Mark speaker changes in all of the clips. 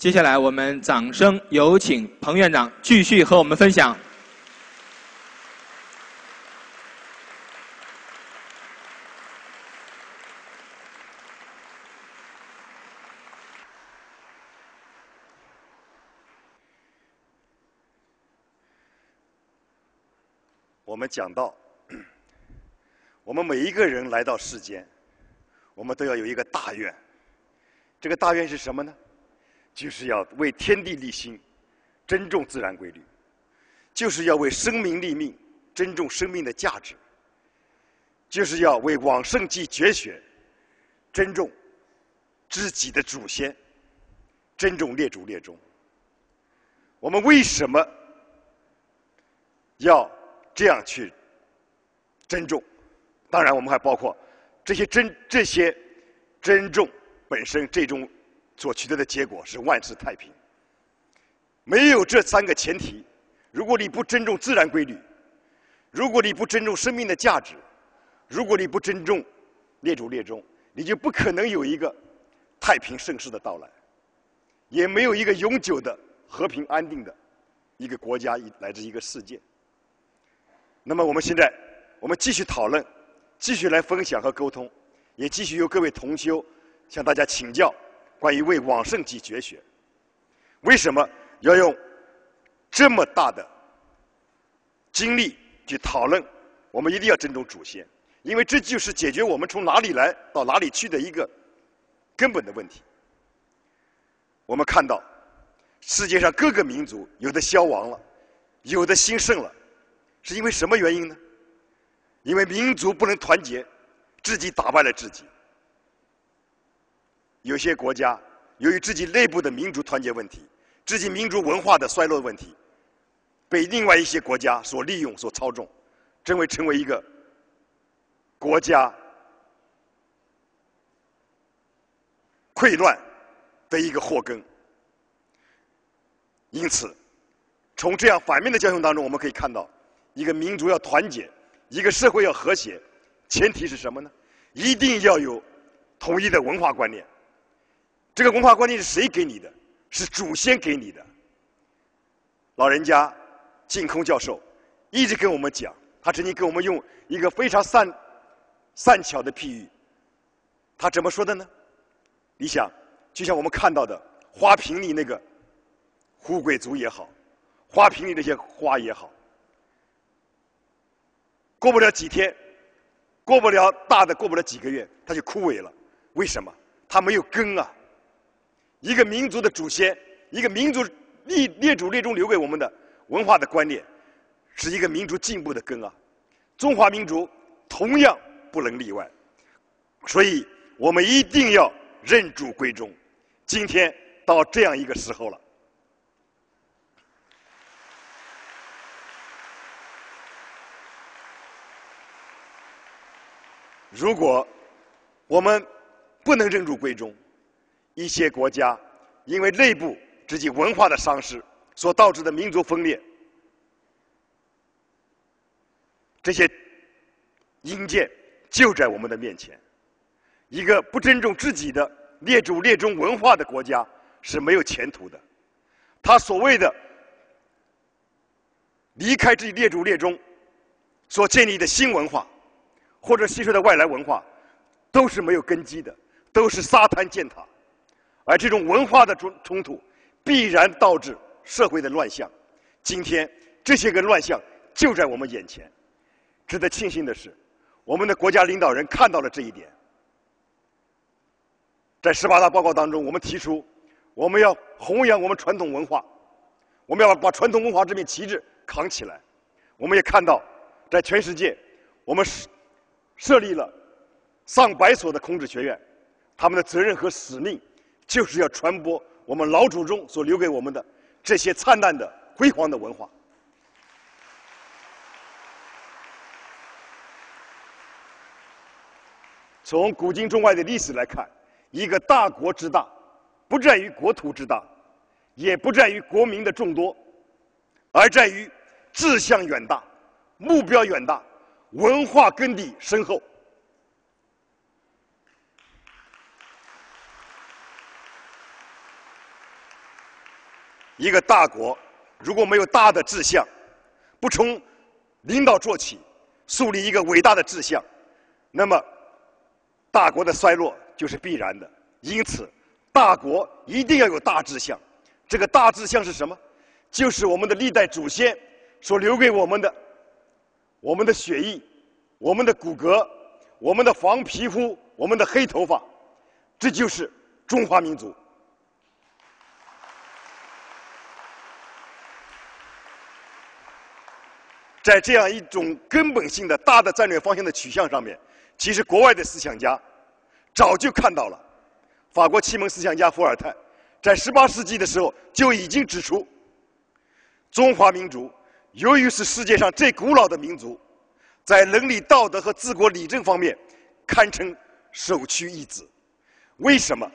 Speaker 1: 接下来，我们掌声有请彭院长继续和我们分享。
Speaker 2: 我们讲到，我们每一个人来到世间，我们都要有一个大愿。这个大愿是什么呢？就是要为天地立心，尊重自然规律；就是要为生命立命，尊重生命的价值；就是要为往圣继绝学，尊重自己的祖先，尊重列祖列宗。我们为什么要这样去尊重？当然，我们还包括这些尊这些尊重本身这种。所取得的结果是万事太平。没有这三个前提，如果你不尊重自然规律，如果你不尊重生命的价值，如果你不尊重列祖列宗，你就不可能有一个太平盛世的到来，也没有一个永久的和平安定的一个国家乃至一个世界。那么我们现在，我们继续讨论，继续来分享和沟通，也继续由各位同修向大家请教。关于为往圣继绝学，为什么要用这么大的精力去讨论？我们一定要尊重祖先，因为这就是解决我们从哪里来到哪里去的一个根本的问题。我们看到世界上各个民族有的消亡了，有的兴盛了，是因为什么原因呢？因为民族不能团结，自己打败了自己。有些国家由于自己内部的民族团结问题、自己民族文化的衰落问题，被另外一些国家所利用、所操纵，成为成为一个国家溃乱的一个祸根。因此，从这样反面的教训当中，我们可以看到，一个民族要团结，一个社会要和谐，前提是什么呢？一定要有统一的文化观念。这个文化观念是谁给你的？是祖先给你的。老人家净空教授一直跟我们讲，他曾经跟我们用一个非常善善巧的譬喻。他怎么说的呢？你想，就像我们看到的花瓶里那个富贵族也好，花瓶里那些花也好，过不了几天，过不了大的，过不了几个月，它就枯萎了。为什么？它没有根啊。一个民族的祖先，一个民族列列祖列宗留给我们的文化的观念，是一个民族进步的根啊！中华民族同样不能例外，所以我们一定要认祖归宗。今天到这样一个时候了，如果我们不能认祖归宗，一些国家因为内部自己文化的丧失所导致的民族分裂，这些阴间就在我们的面前。一个不尊重自己的列祖列宗文化的国家是没有前途的。他所谓的离开自己列祖列宗所建立的新文化，或者吸收的外来文化，都是没有根基的，都是沙滩践踏。而这种文化的冲冲突，必然导致社会的乱象。今天这些个乱象就在我们眼前。值得庆幸的是，我们的国家领导人看到了这一点。在十八大报告当中，我们提出，我们要弘扬我们传统文化，我们要把传统文化这面旗帜扛起来。我们也看到，在全世界，我们设设立了上百所的孔子学院，他们的责任和使命。就是要传播我们老祖宗所留给我们的这些灿烂的、辉煌的文化。从古今中外的历史来看，一个大国之大，不在于国土之大，也不在于国民的众多，而在于志向远大、目标远大、文化根底深厚。一个大国如果没有大的志向，不从领导做起，树立一个伟大的志向，那么大国的衰落就是必然的。因此，大国一定要有大志向。这个大志向是什么？就是我们的历代祖先所留给我们的，我们的血液、我们的骨骼、我们的黄皮肤、我们的黑头发，这就是中华民族。在这样一种根本性的大的战略方向的取向上面，其实国外的思想家早就看到了。法国启蒙思想家伏尔泰在18世纪的时候就已经指出，中华民族由于是世界上最古老的民族，在伦理道德和治国理政方面堪称首屈一指。为什么？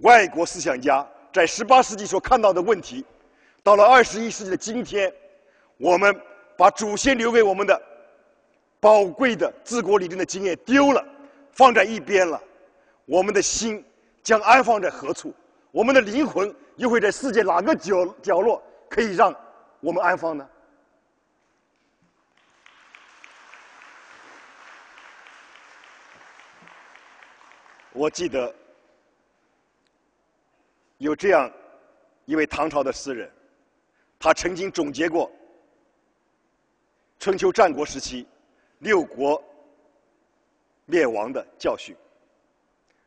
Speaker 2: 外国思想家在18世纪所看到的问题，到了21世纪的今天，我们把祖先留给我们的宝贵的治国理政的经验丢了，放在一边了。我们的心将安放在何处？我们的灵魂又会在世界哪个角角落可以让我们安放呢？我记得。有这样一位唐朝的诗人，他曾经总结过春秋战国时期六国灭亡的教训。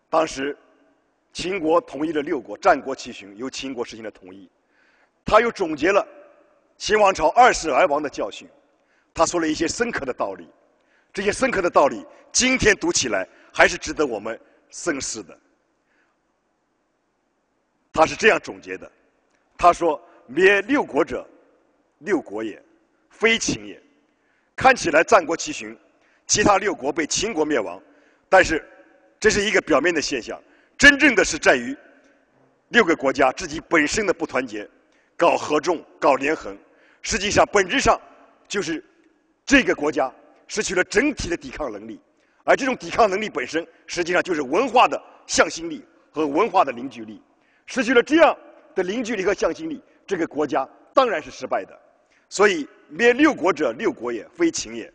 Speaker 2: 当时秦国统一了六国，战国七雄由秦国实行了统一。他又总结了秦王朝二世而亡的教训。他说了一些深刻的道理，这些深刻的道理今天读起来还是值得我们深思的。他是这样总结的：“他说，灭六国者，六国也，非秦也。看起来战国七雄，其他六国被秦国灭亡，但是这是一个表面的现象。真正的是在于六个国家自己本身的不团结，搞合纵，搞连横。实际上，本质上就是这个国家失去了整体的抵抗能力，而这种抵抗能力本身，实际上就是文化的向心力和文化的凝聚力。”失去了这样的凝聚力和向心力，这个国家当然是失败的。所以灭六国者，六国也，非秦也。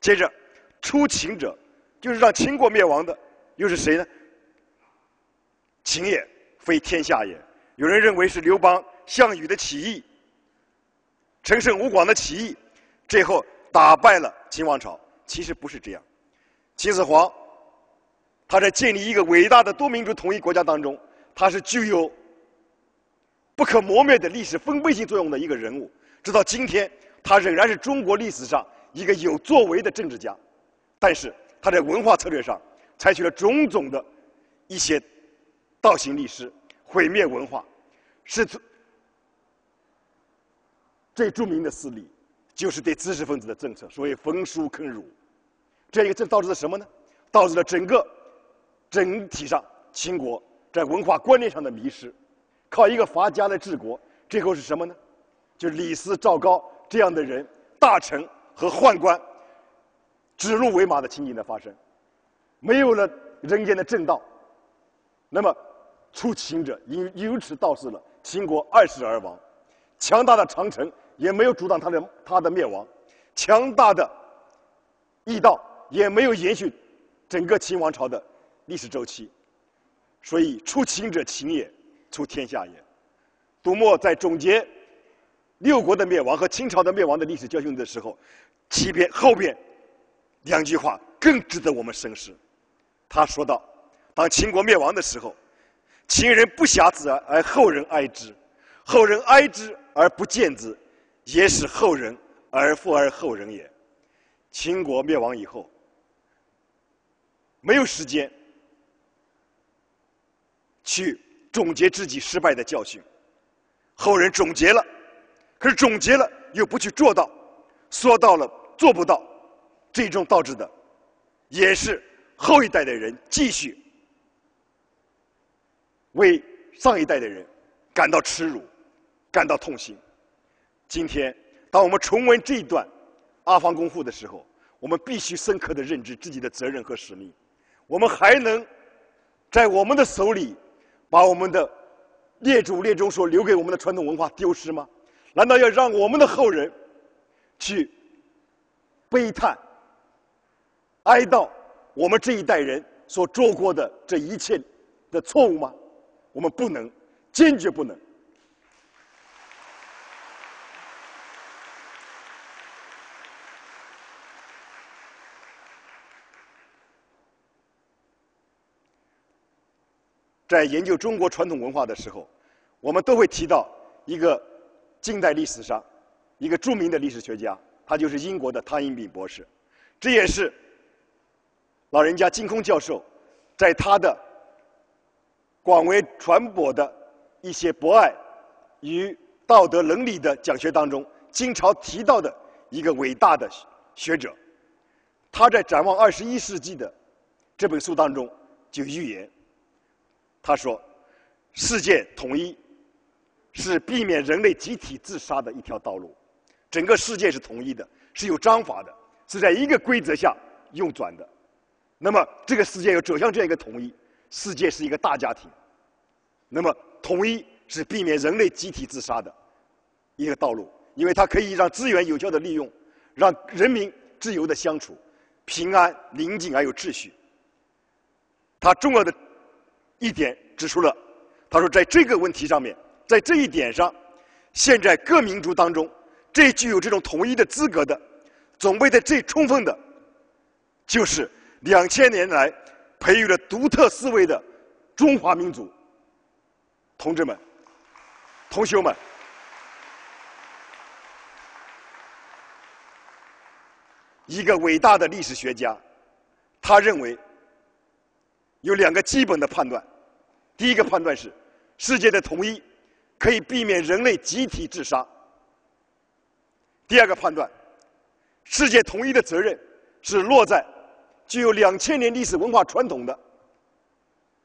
Speaker 2: 接着，出秦者，就是让秦国灭亡的，又是谁呢？秦也，非天下也。有人认为是刘邦、项羽的起义，陈胜吴广的起义，最后打败了秦王朝。其实不是这样。秦始皇，他在建立一个伟大的多民族统一国家当中。他是具有不可磨灭的历史丰碑性作用的一个人物，直到今天，他仍然是中国历史上一个有作为的政治家。但是他在文化策略上采取了种种的一些倒行逆施、毁灭文化，是最著名的事例，就是对知识分子的政策，所谓焚书坑儒。这样一个这导致了什么呢？导致了整个整体上秦国。在文化观念上的迷失，靠一个法家来治国，最后是什么呢？就是李斯、赵高这样的人，大臣和宦官指鹿为马的情景的发生，没有了人间的正道，那么出秦者因由此导致了秦国二世而亡，强大的长城也没有阻挡他的他的灭亡，强大的驿道也没有延续整个秦王朝的历史周期。所以，出秦者秦也，出天下也。杜牧在总结六国的灭亡和清朝的灭亡的历史教训的时候，其边后边两句话更值得我们深思。他说道：“当秦国灭亡的时候，秦人不暇之而后人哀之，后人哀之而不见之，也使后人而复而后人也。”秦国灭亡以后，没有时间。去总结自己失败的教训，后人总结了，可是总结了又不去做到，说到了做不到，最终导致的，也是后一代的人继续为上一代的人感到耻辱，感到痛心。今天，当我们重温这一段阿房宫赋的时候，我们必须深刻的认知自己的责任和使命。我们还能在我们的手里把我们的列祖列宗所留给我们的传统文化丢失吗？难道要让我们的后人去悲叹、哀悼我们这一代人所做过的这一切的错误吗？我们不能，坚决不能。在研究中国传统文化的时候，我们都会提到一个近代历史上一个著名的历史学家，他就是英国的汤因比博士。这也是老人家金空教授在他的广为传播的一些博爱与道德伦理的讲学当中，经常提到的一个伟大的学者。他在《展望二十一世纪》的这本书当中就预言。他说：“世界统一是避免人类集体自杀的一条道路。整个世界是统一的，是有章法的，是在一个规则下运转的。那么，这个世界要走向这样一个统一，世界是一个大家庭。那么，统一是避免人类集体自杀的一个道路，因为它可以让资源有效的利用，让人民自由的相处，平安、宁静而有秩序。它重要的。”一点指出了，他说，在这个问题上面，在这一点上，现在各民族当中，最具有这种统一的资格的，准备的最充分的，就是两千年来培育了独特思维的中华民族。同志们，同学们，一个伟大的历史学家，他认为有两个基本的判断。第一个判断是，世界的统一可以避免人类集体自杀。第二个判断，世界统一的责任是落在具有两千年历史文化传统的、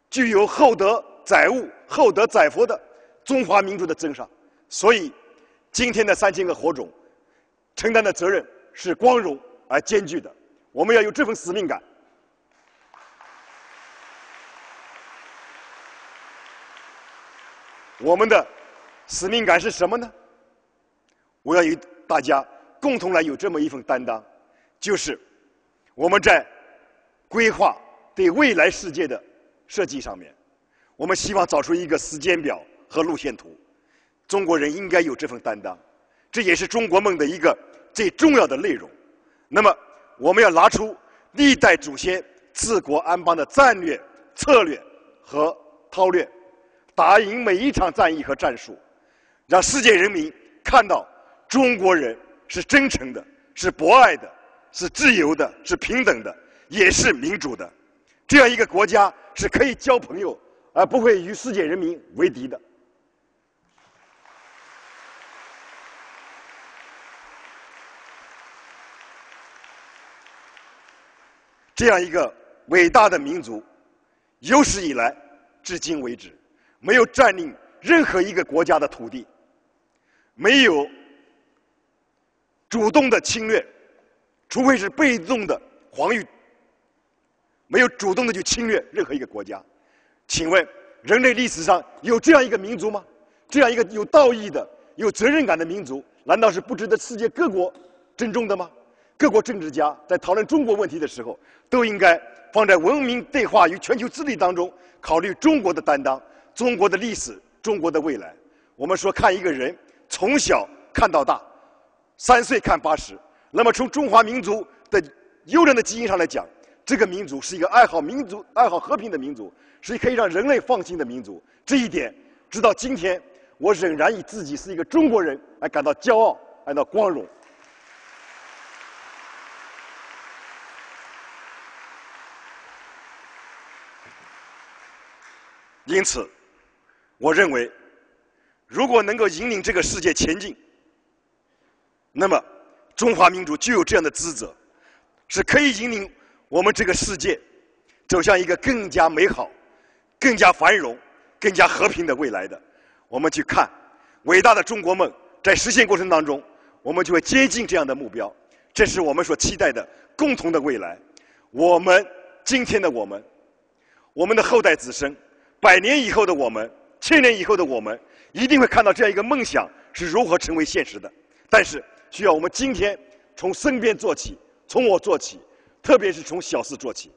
Speaker 2: 具有厚德载物、厚德载福的中华民族的身上。所以，今天的三千个火种承担的责任是光荣而艰巨的。我们要有这份使命感。我们的使命感是什么呢？我要与大家共同来有这么一份担当，就是我们在规划对未来世界的设计上面，我们希望找出一个时间表和路线图。中国人应该有这份担当，这也是中国梦的一个最重要的内容。那么，我们要拿出历代祖先治国安邦的战略、策略和韬略。打赢每一场战役和战术，让世界人民看到中国人是真诚的，是博爱的，是自由的，是平等的，也是民主的。这样一个国家是可以交朋友，而不会与世界人民为敌的。这样一个伟大的民族，有史以来，至今为止。没有占领任何一个国家的土地，没有主动的侵略，除非是被动的防御，没有主动的去侵略任何一个国家。请问，人类历史上有这样一个民族吗？这样一个有道义的、有责任感的民族，难道是不值得世界各国尊重的吗？各国政治家在讨论中国问题的时候，都应该放在文明对话与全球治理当中，考虑中国的担当。中国的历史，中国的未来。我们说，看一个人从小看到大，三岁看八十。那么，从中华民族的优良的基因上来讲，这个民族是一个爱好民族、爱好和平的民族，是可以让人类放心的民族。这一点，直到今天，我仍然以自己是一个中国人而感到骄傲，感到光荣。因此。我认为，如果能够引领这个世界前进，那么中华民族就有这样的职责，是可以引领我们这个世界走向一个更加美好、更加繁荣、更加和平的未来的。我们去看伟大的中国梦在实现过程当中，我们就会接近这样的目标。这是我们所期待的共同的未来。我们今天的我们，我们的后代子孙，百年以后的我们，千年以后的我们，一定会看到这样一个梦想是如何成为现实的。但是，需要我们今天从身边做起，从我做起，特别是从小事做起。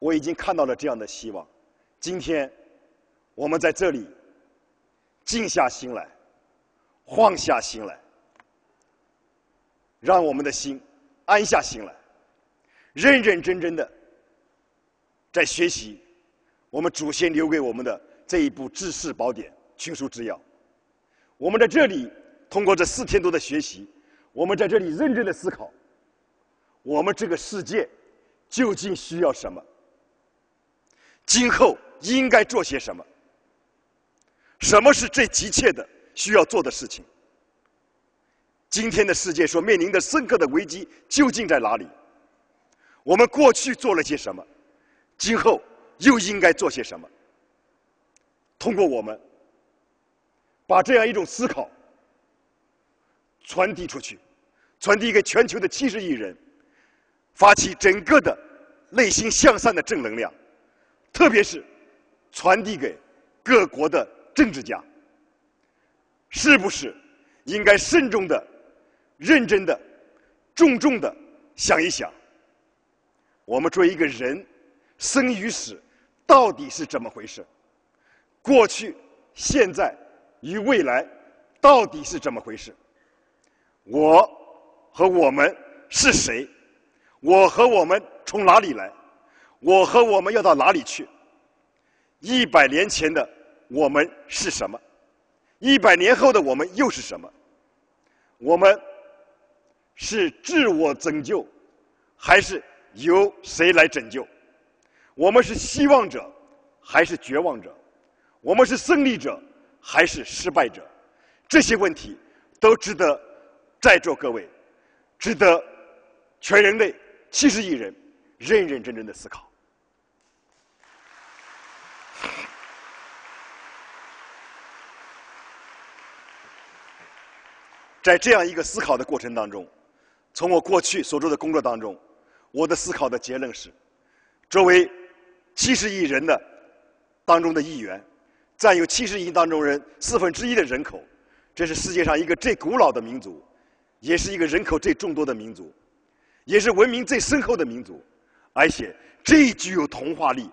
Speaker 2: 我已经看到了这样的希望。今天，我们在这里静下心来，放下心来，让我们的心安下心来，认认真真的在学习我们祖先留给我们的这一部治世宝典《群书治要》。我们在这里通过这四天多的学习，我们在这里认真的思考，我们这个世界究竟需要什么？今后应该做些什么？什么是最急切的需要做的事情？今天的世界所面临的深刻的危机究竟在哪里？我们过去做了些什么？今后又应该做些什么？通过我们把这样一种思考传递出去，传递给全球的七十亿人，发起整个的内心向善的正能量。特别是传递给各国的政治家，是不是应该慎重的、认真的、重重的想一想，我们作为一个人生与死到底是怎么回事？过去、现在与未来到底是怎么回事？我和我们是谁？我和我们从哪里来？我和我们要到哪里去？一百年前的我们是什么？一百年后的我们又是什么？我们是自我拯救，还是由谁来拯救？我们是希望者，还是绝望者？我们是胜利者，还是失败者？这些问题都值得在座各位，值得全人类七十亿人认认真真的思考。在这样一个思考的过程当中，从我过去所做的工作当中，我的思考的结论是：作为七十亿人的当中的一员，占有七十亿当中人四分之一的人口，这是世界上一个最古老的民族，也是一个人口最众多的民族，也是文明最深厚的民族，而且最具有童话力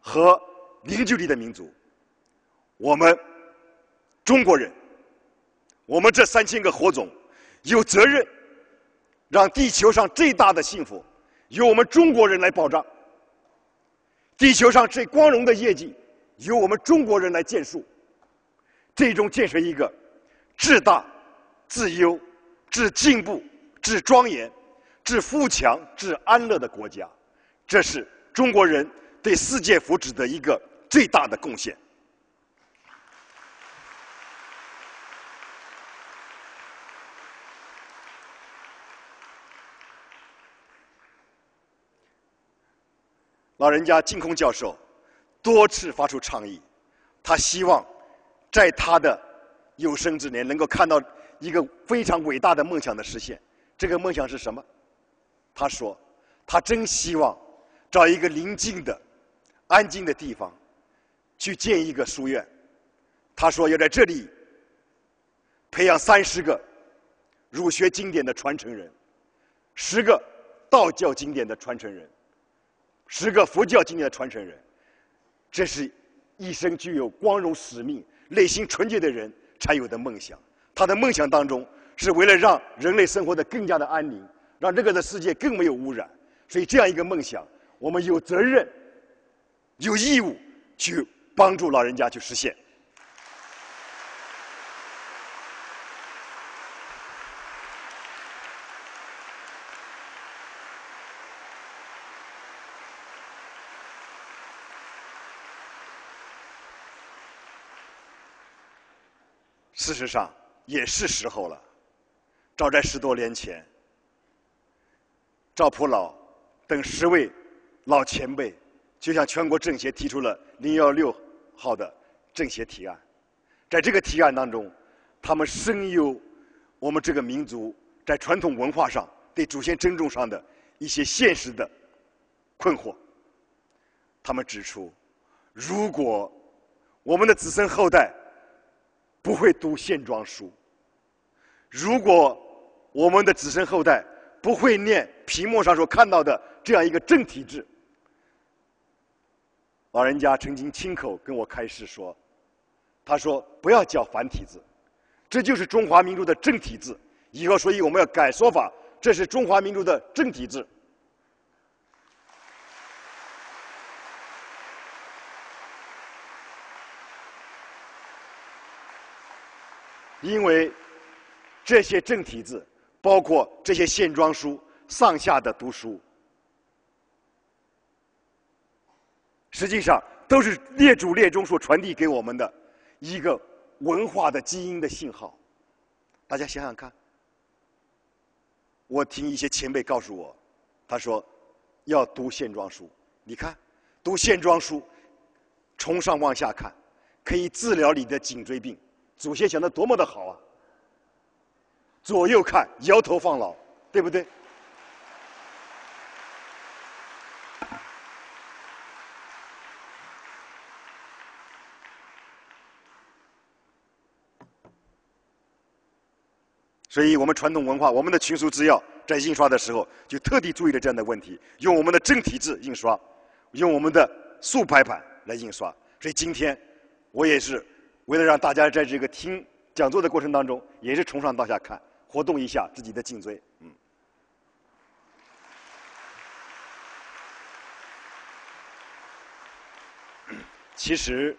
Speaker 2: 和凝聚力的民族。我们中国人。我们这三千个火种有责任让地球上最大的幸福由我们中国人来保障，地球上最光荣的业绩由我们中国人来建树，最终建设一个至大、至优、至进步、至庄严、至富强、至安乐的国家，这是中国人对世界福祉的一个最大的贡献。老人家净空教授多次发出倡议，他希望在他的有生之年能够看到一个非常伟大的梦想的实现。这个梦想是什么？他说，他真希望找一个宁静的、安静的地方去建一个书院。他说要在这里培养三十个儒学经典的传承人，十个道教经典的传承人。十个佛教经典的传承人，这是一生具有光荣使命、内心纯洁的人才有的梦想。他的梦想当中，是为了让人类生活的更加的安宁，让这个的世界更没有污染。所以，这样一个梦想，我们有责任、有义务去帮助老人家去实现。事实上，也是时候了。早在十多年前，赵普老等十位老前辈就向全国政协提出了零幺六号的政协提案。在这个提案当中，他们深有我们这个民族在传统文化上对祖先尊重上的一些现实的困惑。他们指出，如果我们的子孙后代不会读线装书，如果我们的子孙后代不会念屏幕上所看到的这样一个正体字，老人家曾经亲口跟我开示说：“他说不要叫繁体字，这就是中华民族的正体字。以后所以我们要改说法，这是中华民族的正体字。”因为这些正体字，包括这些线装书上下的读书，实际上都是列祖列宗所传递给我们的一个文化的基因的信号。大家想想看，我听一些前辈告诉我，他说要读线装书，你看读线装书，从上往下看，可以治疗你的颈椎病。祖先想的多么的好啊！左右看，摇头放老，对不对？所以我们传统文化，我们的群书制药在印刷的时候，就特地注意了这样的问题，用我们的正体字印刷，用我们的竖排版来印刷。所以今天我也是。为了让大家在这个听讲座的过程当中，也是从上到下看，活动一下自己的颈椎。嗯。其实，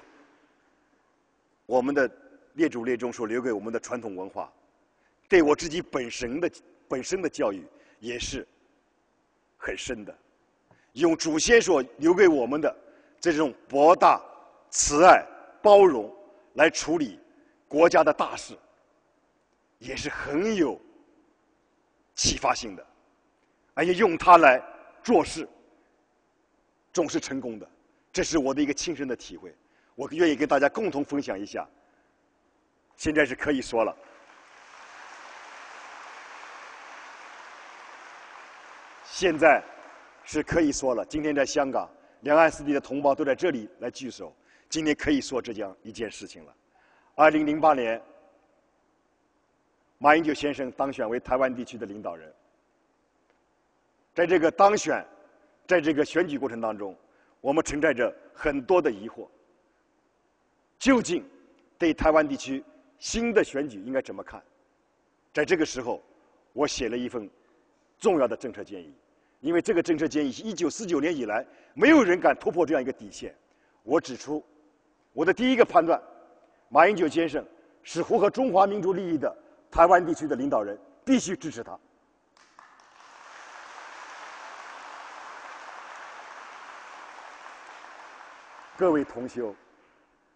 Speaker 2: 我们的列祖列宗所留给我们的传统文化，对我自己本身的本身的教育也是很深的。用祖先所留给我们的这种博大、慈爱、包容。来处理国家的大事，也是很有启发性的，而且用它来做事，总是成功的。这是我的一个亲身的体会，我愿意跟大家共同分享一下。现在是可以说了，现在是可以说了。今天在香港，两岸四地的同胞都在这里来聚首。今天可以说这样一件事情了。二零零八年，马英九先生当选为台湾地区的领导人。在这个当选，在这个选举过程当中，我们存在着很多的疑惑。究竟对台湾地区新的选举应该怎么看？在这个时候，我写了一份重要的政策建议，因为这个政策建议是一九四九年以来没有人敢突破这样一个底线。我指出。我的第一个判断，马英九先生是符合中华民族利益的台湾地区的领导人，必须支持他。各位同修，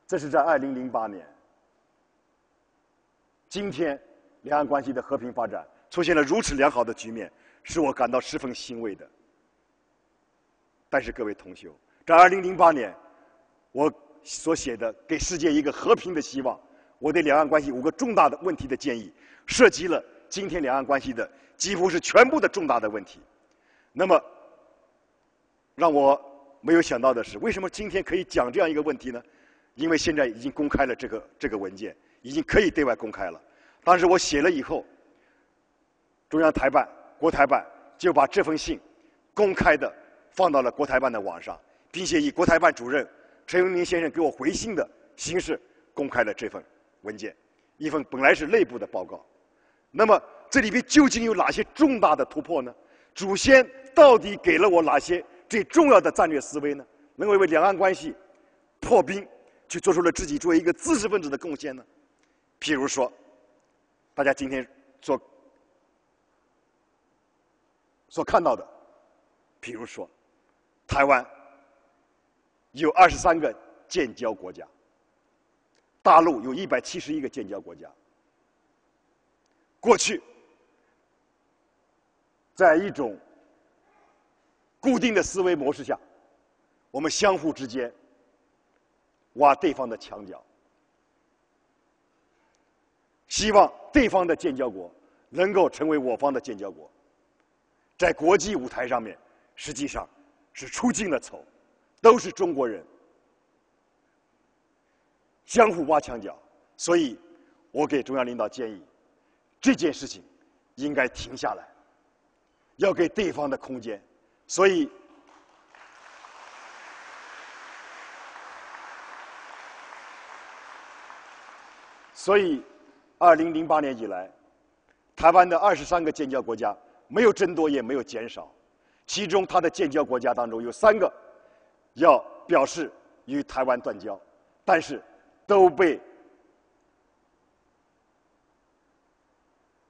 Speaker 2: 这是在二零零八年，今天两岸关系的和平发展出现了如此良好的局面，使我感到十分欣慰的。但是各位同修，在二零零八年，我。所写的给世界一个和平的希望，我对两岸关系五个重大的问题的建议，涉及了今天两岸关系的几乎是全部的重大的问题。那么，让我没有想到的是，为什么今天可以讲这样一个问题呢？因为现在已经公开了这个这个文件，已经可以对外公开了。当时我写了以后，中央台办、国台办就把这封信公开的放到了国台办的网上，并且以国台办主任。陈永明先生给我回信的形式公开了这份文件，一份本来是内部的报告。那么这里边究竟有哪些重大的突破呢？祖先到底给了我哪些最重要的战略思维呢？能够为两岸关系破冰，去做出了自己作为一个知识分子的贡献呢？譬如说，大家今天所所看到的，譬如说，台湾。有二十三个建交国家，大陆有一百七十一个建交国家。过去，在一种固定的思维模式下，我们相互之间挖对方的墙角，希望对方的建交国能够成为我方的建交国，在国际舞台上面，实际上是出尽了丑，都是中国人，相互挖墙脚，所以，我给中央领导建议，这件事情应该停下来，要给对方的空间，所以。所以，二零零八年以来，台湾的二十三个建交国家没有增多也没有减少，其中它的建交国家当中有三个要表示与台湾断交，但是都被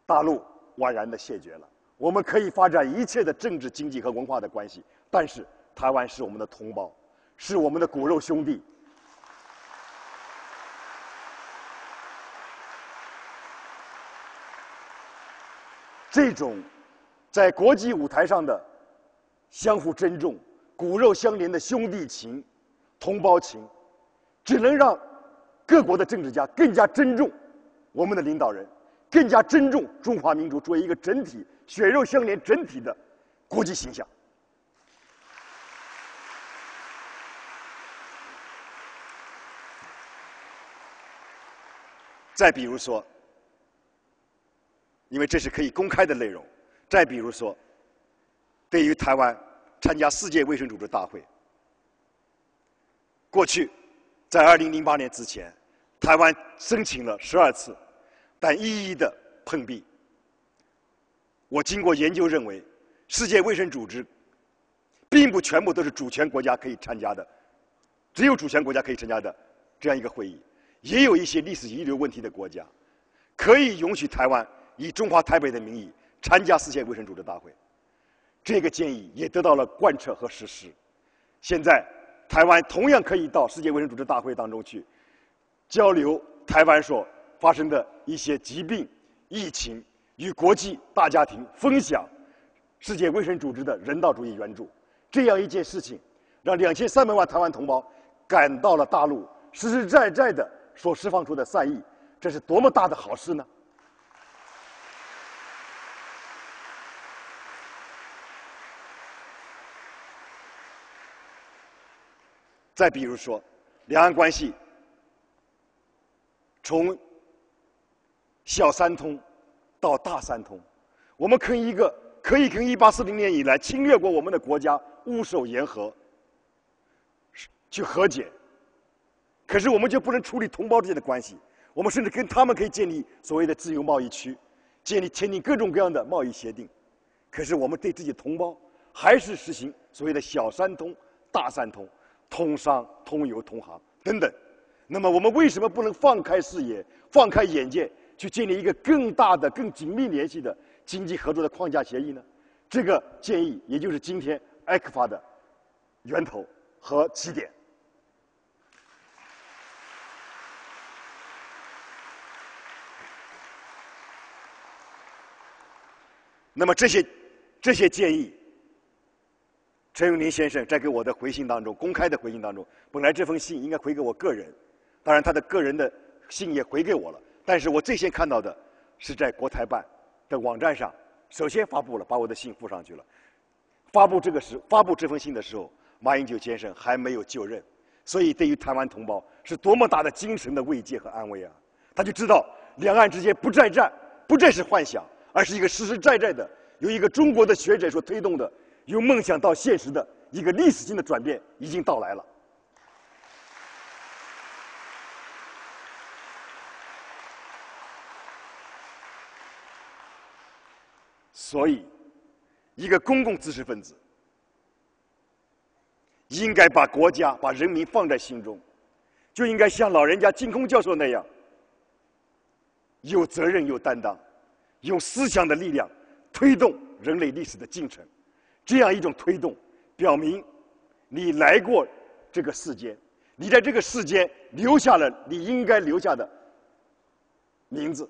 Speaker 2: 大陆婉然的谢绝了。我们可以发展一切的政治、经济和文化的关系，但是台湾是我们的同胞，是我们的骨肉兄弟。这种在国际舞台上的相互珍重、骨肉相连的兄弟情、同胞情，只能让各国的政治家更加珍重我们的领导人，更加珍重中华民族作为一个整体、血肉相连整体的国际形象。再比如说。因为这是可以公开的内容。再比如说，对于台湾参加世界卫生组织大会，过去在2008年之前，台湾申请了十二次，但一一的碰壁。我经过研究认为，世界卫生组织并不全部都是主权国家可以参加的，只有主权国家可以参加的这样一个会议，也有一些历史遗留问题的国家可以允许台湾。以中华台北的名义参加世界卫生组织大会，这个建议也得到了贯彻和实施。现在，台湾同样可以到世界卫生组织大会当中去交流台湾所发生的一些疾病、疫情，与国际大家庭分享世界卫生组织的人道主义援助。这样一件事情，让两千三百万台湾同胞感到了大陆实实在在的所释放出的善意，这是多么大的好事呢？再比如说，两岸关系从小三通到大三通，我们跟一个可以跟一八四零年以来侵略过我们的国家握手言和，去和解，可是我们就不能处理同胞之间的关系，我们甚至跟他们可以建立所谓的自由贸易区，建立签订各种各样的贸易协定，可是我们对自己同胞还是实行所谓的小三通、大三通。通商、通邮、通航等等，那么我们为什么不能放开视野、放开眼界，去建立一个更大的、更紧密联系的经济合作的框架协议呢？这个建议也就是今天埃克法的源头和起点。那么这些这些建议。陈永林先生在给我的回信当中，公开的回信当中，本来这封信应该回给我个人，当然他的个人的信也回给我了。但是我最先看到的是在国台办的网站上，首先发布了，把我的信附上去了。发布这个时，发布这封信的时候，马英九先生还没有就任，所以对于台湾同胞是多么大的精神的慰藉和安慰啊！他就知道两岸之间不再战，不再是幻想，而是一个实实在在的，由一个中国的学者所推动的。由梦想到现实的一个历史性的转变已经到来了，所以，一个公共知识分子应该把国家、把人民放在心中，就应该像老人家金空教授那样，有责任、有担当，用思想的力量推动人类历史的进程。这样一种推动，表明你来过这个世间，你在这个世间留下了你应该留下的名字，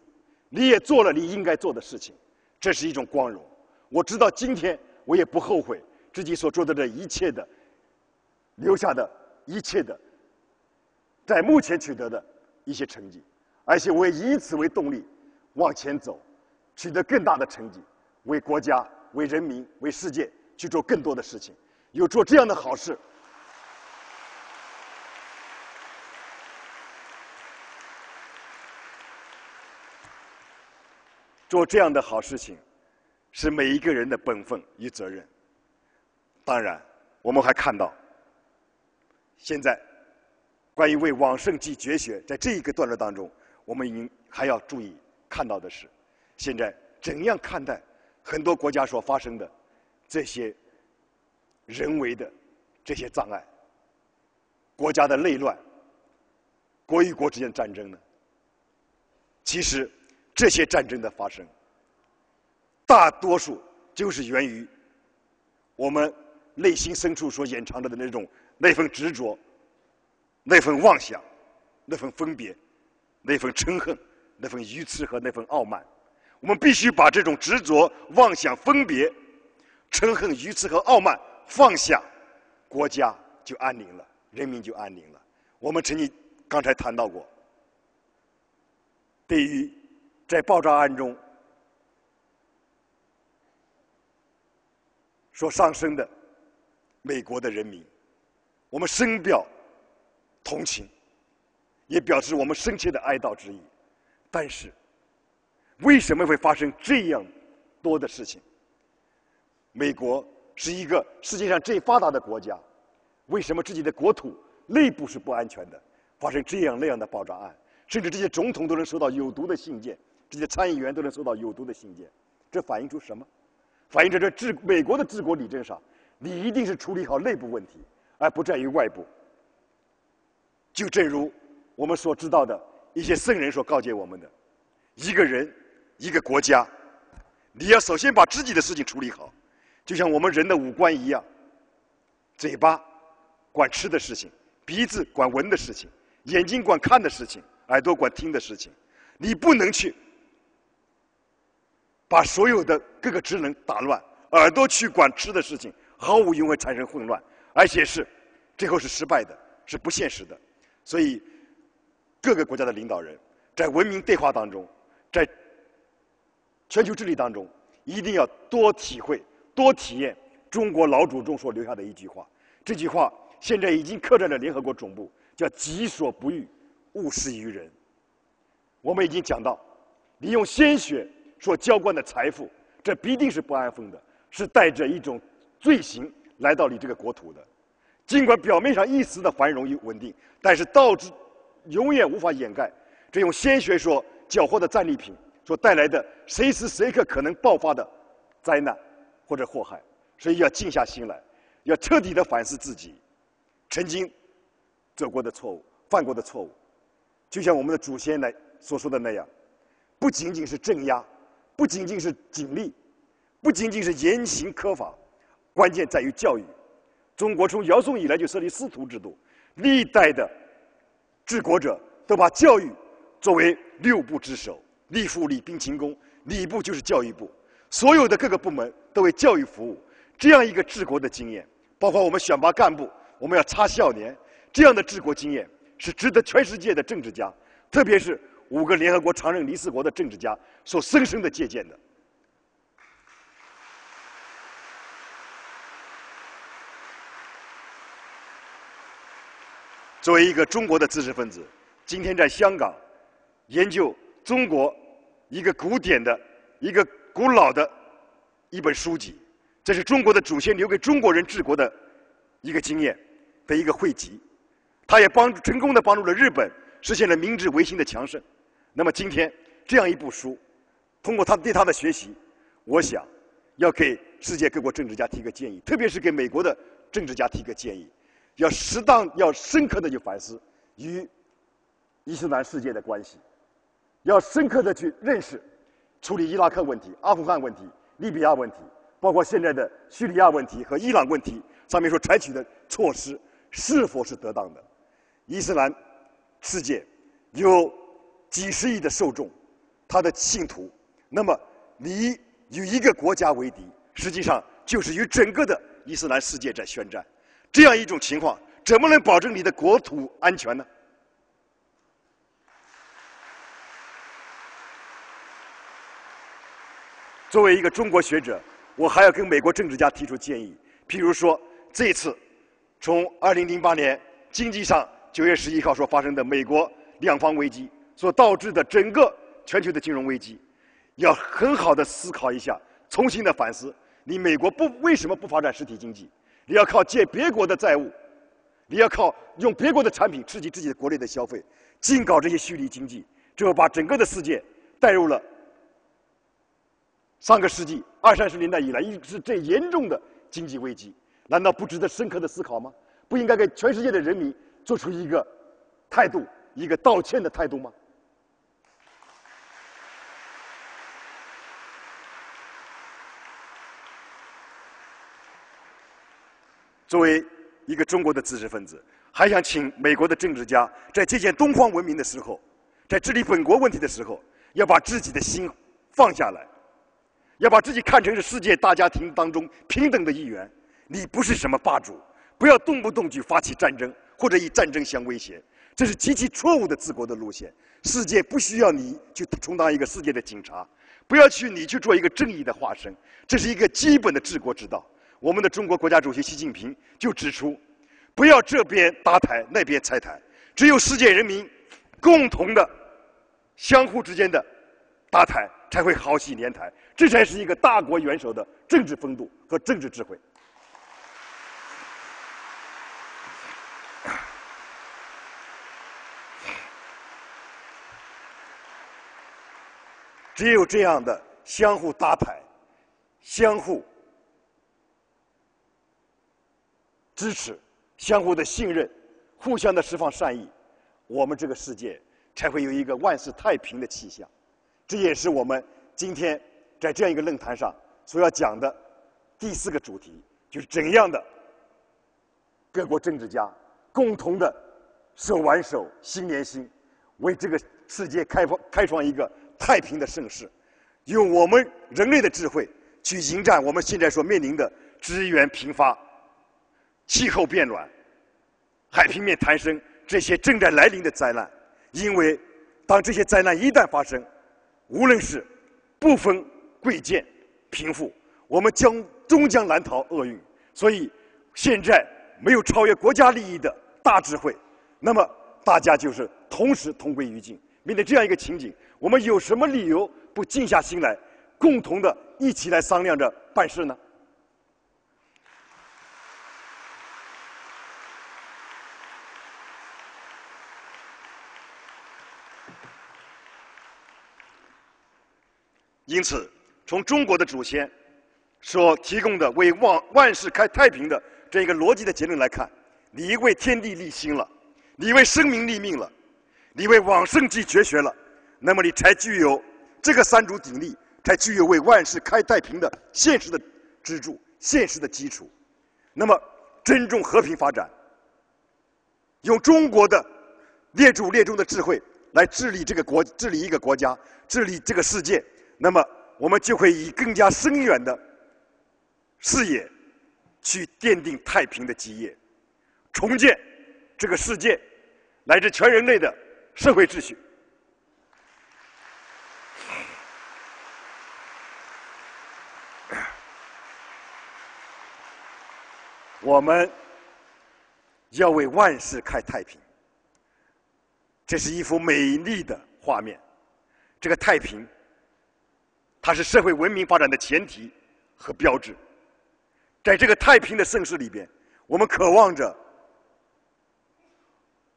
Speaker 2: 你也做了你应该做的事情，这是一种光荣。我知道今天我也不后悔自己所做的这一切的留下的一切的，在目前取得的一些成绩，而且我也以此为动力往前走，取得更大的成绩，为国家、为人民、为世界去做更多的事情。有做这样的好事，做这样的好事情，是每一个人的本分与责任。当然，我们还看到，现在关于为往圣继绝学，在这一个段落当中，我们应还要注意看到的是，现在怎样看待很多国家所发生的这些人为的这些障碍、国家的内乱、国与国之间的战争呢？其实，这些战争的发生，大多数就是源于我们。内心深处所掩藏着的那种那份执着、那份妄想、那份分别、那份嗔恨、那份愚痴和那份傲慢，我们必须把这种执着、妄想、分别、嗔恨、愚痴和傲慢放下，国家就安宁了，人民就安宁了。我们曾经刚才谈到过，对于在爆炸案中所上升的。美国的人民，我们深表同情，也表示我们深切的哀悼之意。但是，为什么会发生这样多的事情？美国是一个世界上最发达的国家，为什么自己的国土内部是不安全的？发生这样那样的爆炸案，甚至这些总统都能收到有毒的信件，这些参议员都能收到有毒的信件，这反映出什么？反映着这治美国的治国理政上。你一定是处理好内部问题，而不在于外部。就正如我们所知道的一些圣人所告诫我们的：一个人、一个国家，你要首先把自己的事情处理好，就像我们人的五官一样，嘴巴管吃的事情，鼻子管闻的事情，眼睛管看的事情，耳朵管听的事情。你不能去把所有的各个职能打乱，耳朵去管吃的事情。毫无疑问产生混乱，而且是最后是失败的，是不现实的。所以，各个国家的领导人，在文明对话当中，在全球治理当中，一定要多体会、多体验中国老祖宗所留下的一句话。这句话现在已经刻在了联合国总部，叫“己所不欲，勿施于人”。我们已经讲到，你用鲜血所浇灌的财富，这必定是不安分的，是带着一种。罪行来到你这个国土的，尽管表面上一时的繁荣与稳定，但是导致永远无法掩盖这用鲜血所缴获的战利品所带来的随时随刻可能爆发的灾难或者祸害。所以要静下心来，要彻底的反思自己曾经走过的错误、犯过的错误。就像我们的祖先来所说的那样，不仅仅是镇压，不仅仅是警力，不仅仅是严刑苛法。关键在于教育。中国从尧舜以来就设立师徒制度，历代的治国者都把教育作为六部之首，吏部、礼兵、勤工，礼部就是教育部，所有的各个部门都为教育服务。这样一个治国的经验，包括我们选拔干部，我们要插孝年，这样的治国经验是值得全世界的政治家，特别是五个联合国常任理事国的政治家所深深的借鉴的。作为一个中国的知识分子，今天在香港研究中国一个古典的、一个古老的一本书籍，这是中国的祖先留给中国人治国的一个经验的一个汇集。他也帮助成功的帮助了日本实现了明治维新的强盛。那么今天这样一部书，通过他对他的学习，我想要给世界各国政治家提个建议，特别是给美国的政治家提个建议。要适当、要深刻的去反思与伊斯兰世界的关系，要深刻的去认识处理伊拉克问题、阿富汗问题、利比亚问题，包括现在的叙利亚问题和伊朗问题上面所采取的措施是否是得当的。伊斯兰世界有几十亿的受众，他的信徒，那么你与一个国家为敌，实际上就是与整个的伊斯兰世界在宣战。这样一种情况怎么能保证你的国土安全呢？作为一个中国学者，我还要跟美国政治家提出建议。譬如说，这次从二零零八年经济上九月十一号所发生的美国两方危机所导致的整个全球的金融危机，要很好的思考一下，重新的反思：你美国不为什么不发展实体经济？你要靠借别国的债务，你要靠用别国的产品刺激自己的国内的消费，尽搞这些虚拟经济，最后把整个的世界带入了。上个世纪二三十年代以来一直最严重的经济危机，难道不值得深刻的思考吗？不应该给全世界的人民做出一个态度，一个道歉的态度吗？作为一个中国的知识分子，还想请美国的政治家在借鉴东方文明的时候，在治理本国问题的时候，要把自己的心放下来。要把自己看成是世界大家庭当中平等的一员，你不是什么霸主，不要动不动就发起战争或者以战争相威胁，这是极其错误的治国的路线。世界不需要你去充当一个世界的警察，不要去你去做一个正义的化身，这是一个基本的治国之道。我们的中国国家主席习近平就指出，不要这边搭台那边拆台，只有世界人民共同的、相互之间的搭台。才会好戏连台，这才是一个大国元首的政治风度和政治智慧。只有这样的相互搭台、相互支持、相互的信任、互相的释放善意，我们这个世界才会有一个万世太平的气象。这也是我们今天在这样一个论坛上所要讲的第四个主题，就是怎样的各国政治家共同的手挽手、心连心，为这个世界开放开创一个太平的盛世，用我们人类的智慧去迎战我们现在所面临的资源贫乏、气候变暖、海平面抬升这些正在来临的灾难。因为当这些灾难一旦发生，无论是不分贵贱、贫富，我们将终将难逃厄运。所以，现在没有超越国家利益的大智慧，那么大家就是同时同归于尽。面对这样一个情景，我们有什么理由不静下心来，共同的一起来商量着办事呢？因此，从中国的祖先所提供的为万万世开太平的这一个逻辑的结论来看，你为天地立心了，你为生民立命了，你为往圣继绝学了，那么你才具有这个三足鼎立，才具有为万世开太平的现实的支柱、现实的基础。那么，尊重和平发展，用中国的列祖列宗的智慧来治理这个国、治理一个国家、治理这个世界。那么，我们就会以更加深远的视野，去奠定太平的基业，重建这个世界乃至全人类的社会秩序。我们要为万世开太平，这是一幅美丽的画面。这个太平。它是社会文明发展的前提和标志，在这个太平的盛世里边，我们渴望着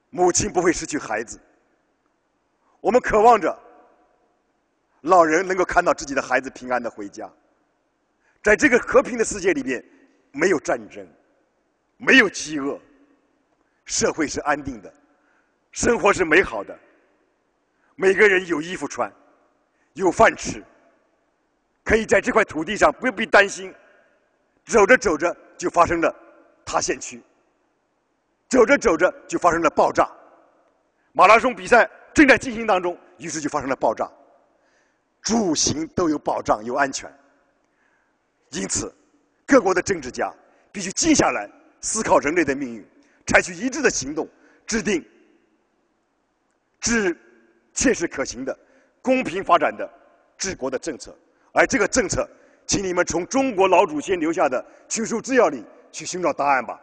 Speaker 2: 母亲不会失去孩子，我们渴望着老人能够看到自己的孩子平安的回家，在这个和平的世界里边，没有战争，没有饥饿，社会是安定的，生活是美好的，每个人有衣服穿，有饭吃。可以在这块土地上不必担心，走着走着就发生了塌陷区，走着走着就发生了爆炸，马拉松比赛正在进行当中，于是就发生了爆炸，住行都有保障有安全，因此各国的政治家必须静下来思考人类的命运，采取一致的行动，制定治切实可行的、公平发展的治国的政策。而这个政策，请你们从中国老祖先留下的群书治要里去寻找答案吧。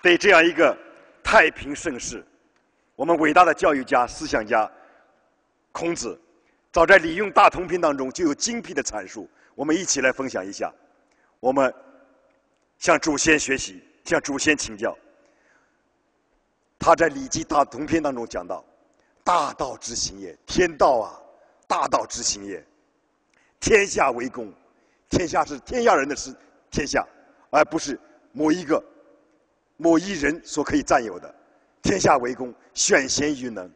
Speaker 2: 对这样一个太平盛世，我们伟大的教育家、思想家孔子，早在《礼用大同篇》当中就有精辟的阐述。我们一起来分享一下，我们向祖先学习，向祖先请教。他在《礼记大同篇》当中讲到：“大道之行也，天道啊，大道之行也。天下为公，天下是天下人的事天下，而不是某一个。”某一人所可以占有的，天下为公，选贤与能，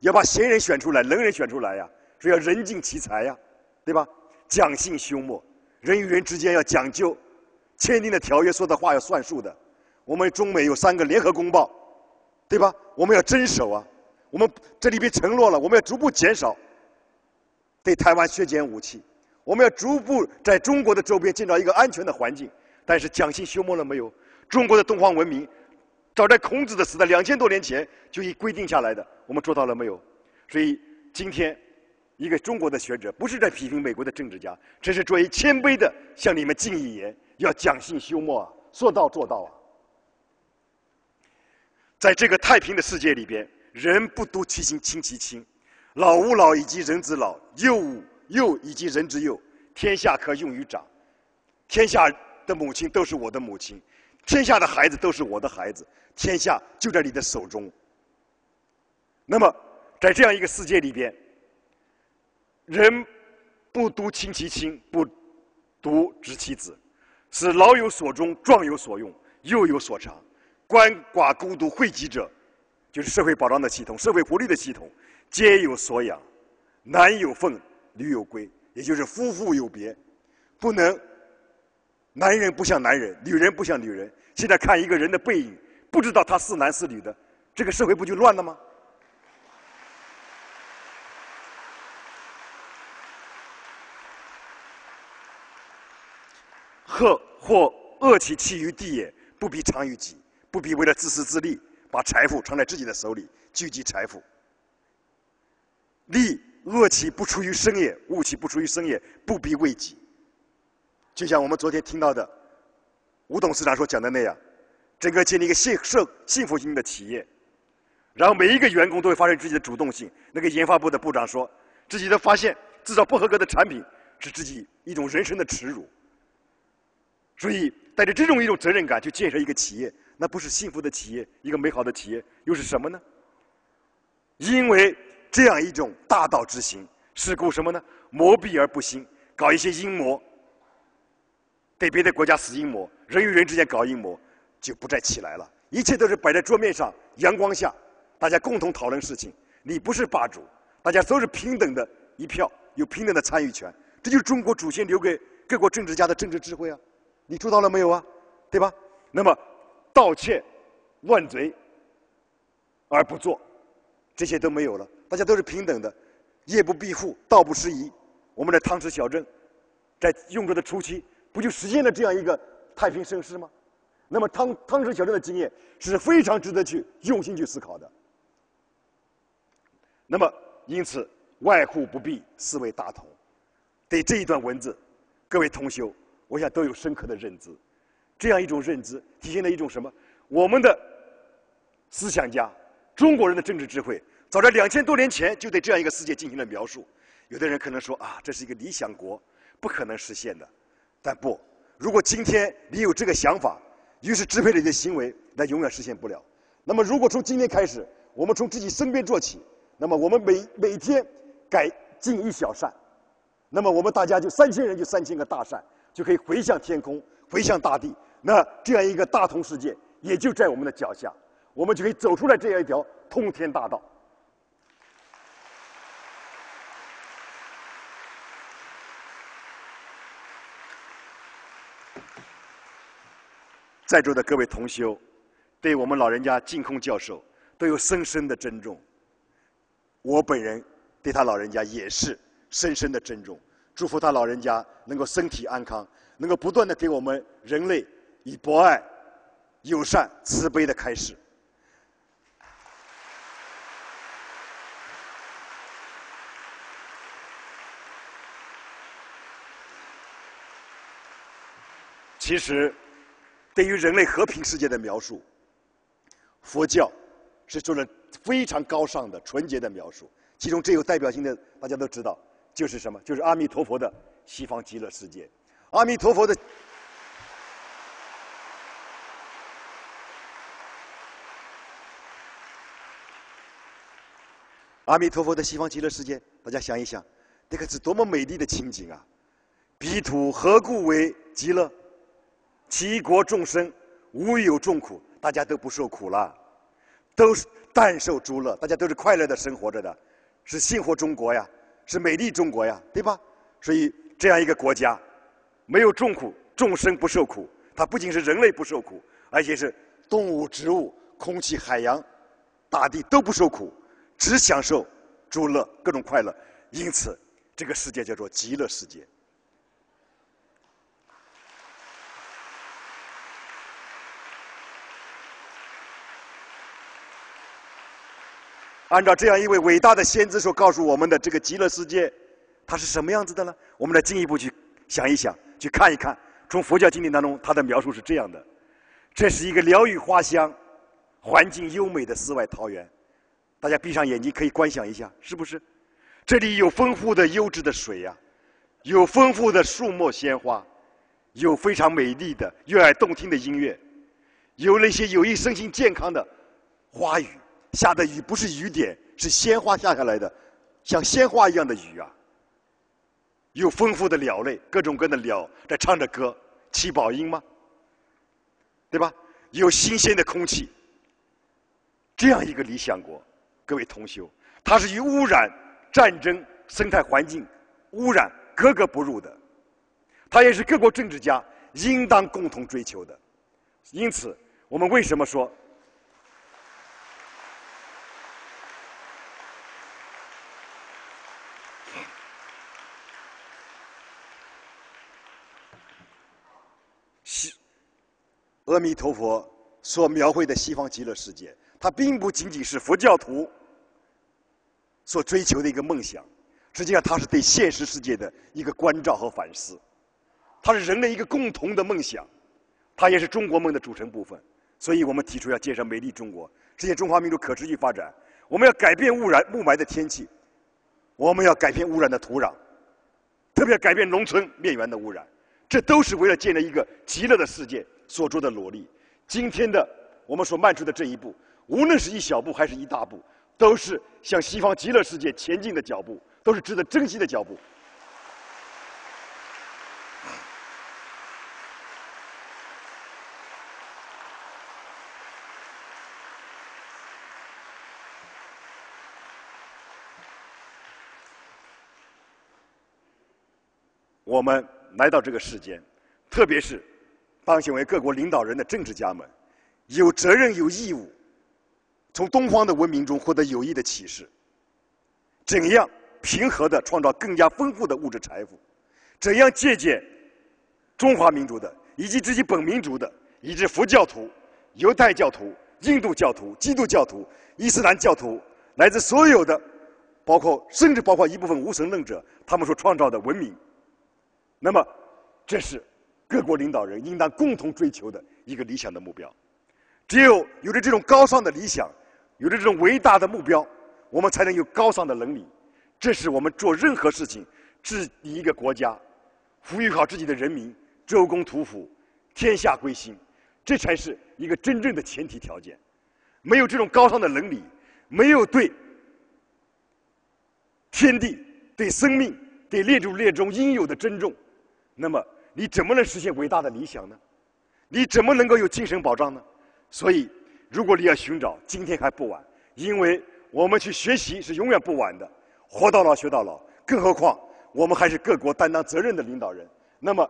Speaker 2: 要把贤人选出来，能人选出来呀，所以要人尽其才呀，对吧？讲信修默，人与人之间要讲究，签订的条约说的话要算数的。我们中美有三个联合公报，对吧？我们要遵守啊。我们这里边承诺了，我们要逐步减少对台湾削减武器，我们要逐步在中国的周边建造一个安全的环境。但是蒋信修默了没有？中国的东方文明，早在孔子的时代，两千多年前就已规定下来的，我们做到了没有？所以今天，一个中国的学者不是在批评美国的政治家，只是作为谦卑的向你们敬一言，要讲信修默啊，说到做到啊。在这个太平的世界里边，人不独其亲亲其亲，老吾老以及人之老，幼吾幼以及人之幼，天下可用于长，天下的母亲都是我的母亲。天下的孩子都是我的孩子，天下就在你的手中。那么，在这样一个世界里边，人不独亲其亲，不独执其子，是老有所终，壮有所用，幼有所长。鳏寡孤独惠及者，就是社会保障的系统，社会福利的系统，皆有所养。男有凤，女有归，也就是夫妇有别，不能。男人不像男人，女人不像女人。现在看一个人的背影，不知道他是男是女的，这个社会不就乱了吗？恶或恶其弃于地也，不必藏于己，不必为了自私自利，把财富藏在自己的手里，聚集财富。利恶其不出于生也，恶其不出于生也，不必为己。就像我们昨天听到的吴董事长所讲的那样，整个建立一个幸社幸福型的企业，然后每一个员工都会发现自己的主动性。那个研发部的部长说，自己的发现制造不合格的产品是自己一种人生的耻辱。所以带着这种一种责任感去建设一个企业，那不是幸福的企业，一个美好的企业又是什么呢？因为这样一种大道之行，是故什么呢？谋弊而不兴，搞一些阴谋。对别的国家使阴谋，人与人之间搞阴谋，就不再起来了。一切都是摆在桌面上，阳光下，大家共同讨论事情。你不是霸主，大家都是平等的一票，有平等的参与权。这就是中国祖先留给各国政治家的政治智慧啊！你做到了没有啊？对吧？那么，盗窃、乱贼而不做，这些都没有了。大家都是平等的，夜不闭户，道不拾遗。我们的汤池小镇，在用着的初期。不就实现了这样一个太平盛世吗？那么汤汤池小镇的经验是非常值得去用心去思考的。那么因此外户不闭，是为大同。对这一段文字，各位同修，我想都有深刻的认知。这样一种认知，体现了一种什么？我们的思想家，中国人的政治智慧，早在两千多年前就对这样一个世界进行了描述。有的人可能说啊，这是一个理想国，不可能实现的。但不，如果今天你有这个想法，于是支配了你的行为，那永远实现不了。那么，如果从今天开始，我们从自己身边做起，那么我们每每天改进一小善，那么我们大家就三千人就三千个大善，就可以回向天空，回向大地。那这样一个大同世界也就在我们的脚下，我们就可以走出来这样一条通天大道。在座的各位同修，对我们老人家净空教授都有深深的尊重。我本人对他老人家也是深深的珍重。祝福他老人家能够身体安康，能够不断的给我们人类以博爱、友善、慈悲的开始。其实，对于人类和平世界的描述，佛教是做了非常高尚的、纯洁的描述。其中最有代表性的，大家都知道，就是什么？就是阿弥陀佛的西方极乐世界。阿弥陀佛的阿弥陀佛的西方极乐世界，大家想一想，这可是多么美丽的情景啊！彼土何故为极乐？其国众生无有众苦，大家都不受苦了，都是但受诸乐，大家都是快乐的生活着的，是幸福中国呀，是美丽中国呀，对吧？所以这样一个国家，没有众苦，众生不受苦，它不仅是人类不受苦，而且是动物、植物、空气、海洋、大地都不受苦，只享受诸乐，各种快乐，因此这个世界叫做极乐世界。按照这样一位伟大的先知所告诉我们的这个极乐世界，它是什么样子的呢？我们来进一步去想一想，去看一看。从佛教经典当中，它的描述是这样的：这是一个鸟语花香、环境优美的世外桃源。大家闭上眼睛可以观想一下，是不是？这里有丰富的优质的水呀，有丰富的树木鲜花，有非常美丽的悦耳动听的音乐，有那些有益身心健康的花语。下的雨不是雨点，是鲜花下下来的，像鲜花一样的雨啊！有丰富的鸟类，各种各样的鸟在唱着歌，七宝音吗？对吧？有新鲜的空气，这样一个理想国，各位同修，它是与污染、战争、生态环境污染格格不入的，它也是各国政治家应当共同追求的。因此，我们为什么说？阿弥陀佛所描绘的西方极乐世界，它并不仅仅是佛教徒所追求的一个梦想，实际上它是对现实世界的一个关照和反思，它是人类一个共同的梦想，它也是中国梦的组成部分。所以我们提出要建设美丽中国，实现中华民族可持续发展。我们要改变污染雾霾的天气，我们要改变污染的土壤，特别要改变农村面源的污染，这都是为了建立一个极乐的世界。所做的努力，今天的我们所迈出的这一步，无论是一小步还是一大步，都是向西方极乐世界前进的脚步，都是值得珍惜的脚步。我们来到这个世间，特别是。当选为各国领导人的政治家们，有责任有义务，从东方的文明中获得有益的启示。怎样平和的创造更加丰富的物质财富？怎样借鉴中华民族的，以及自己本民族的，以及佛教徒、犹太教徒、印度教徒、基督教徒、伊斯兰教徒，来自所有的，包括甚至包括一部分无神论者，他们所创造的文明。那么，这是。各国领导人应当共同追求的一个理想的目标，只有有着这种高尚的理想，有着这种伟大的目标，我们才能有高尚的能力。这是我们做任何事情、治理一个国家、抚育好自己的人民、周公吐哺、天下归心，这才是一个真正的前提条件。没有这种高尚的能力，没有对天地、对生命、对列祖列宗应有的尊重，那么。你怎么能实现伟大的理想呢？你怎么能够有精神保障呢？所以，如果你要寻找，今天还不晚，因为我们去学习是永远不晚的，活到老学到老。更何况，我们还是各国担当责任的领导人，那么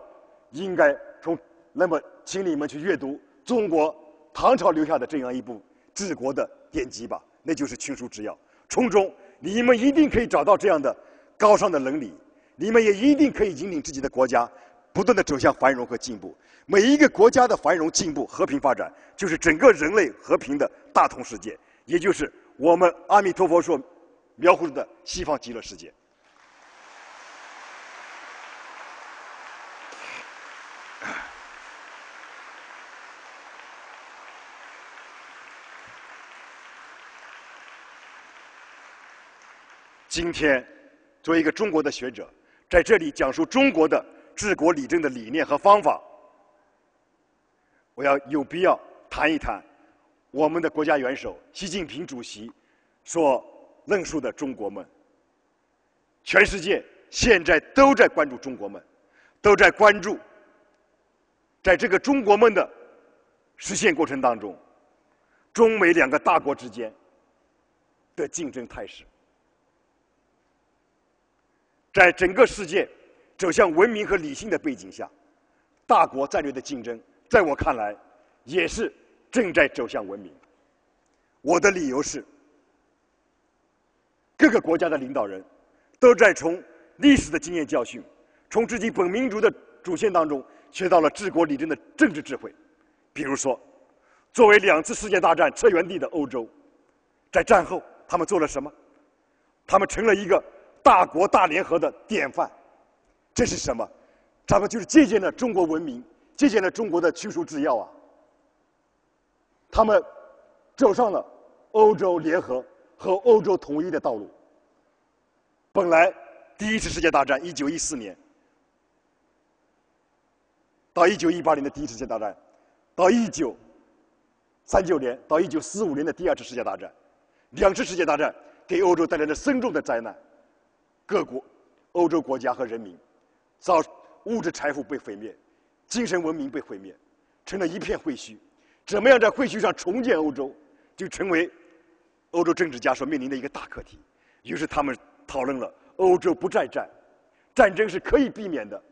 Speaker 2: 应该从那么，请你们去阅读中国唐朝留下的这样一部治国的典籍吧，那就是《群书治要》，从中你们一定可以找到这样的高尚的伦理，你们也一定可以引领自己的国家不断的走向繁荣和进步。每一个国家的繁荣、进步、和平发展，就是整个人类和平的大同世界，也就是我们阿弥陀佛说描绘的西方极乐世界。今天，作为一个中国的学者，在这里讲述中国的治国理政的理念和方法，我要有必要谈一谈我们的国家元首习近平主席所论述的中国梦。全世界现在都在关注中国梦，都在关注，在这个中国梦的实现过程当中，中美两个大国之间的竞争态势。在整个世界走向文明和理性的背景下，大国战略的竞争，在我看来，也是正在走向文明。我的理由是，各个国家的领导人，都在从历史的经验教训，从自己本民族的祖先当中学到了治国理政的政治智慧。比如说，作为两次世界大战策源地的欧洲，在战后他们做了什么？他们成了一个。大国大联合的典范，这是什么？咱们就是借鉴了中国文明，借鉴了中国的驱除制药啊。他们走上了欧洲联合和欧洲统一的道路。本来第一次世界大战一九一四年到一九一八年的第一次世界大战，到一九三九年到一九四五年的第二次世界大战，两次世界大战给欧洲带来了深重的灾难。各国、欧洲国家和人民，造物质财富被毁灭，精神文明被毁灭，成了一片废墟。怎么样在废墟上重建欧洲，就成为欧洲政治家所面临的一个大课题。于是他们讨论了欧洲不再战，战争是可以避免的，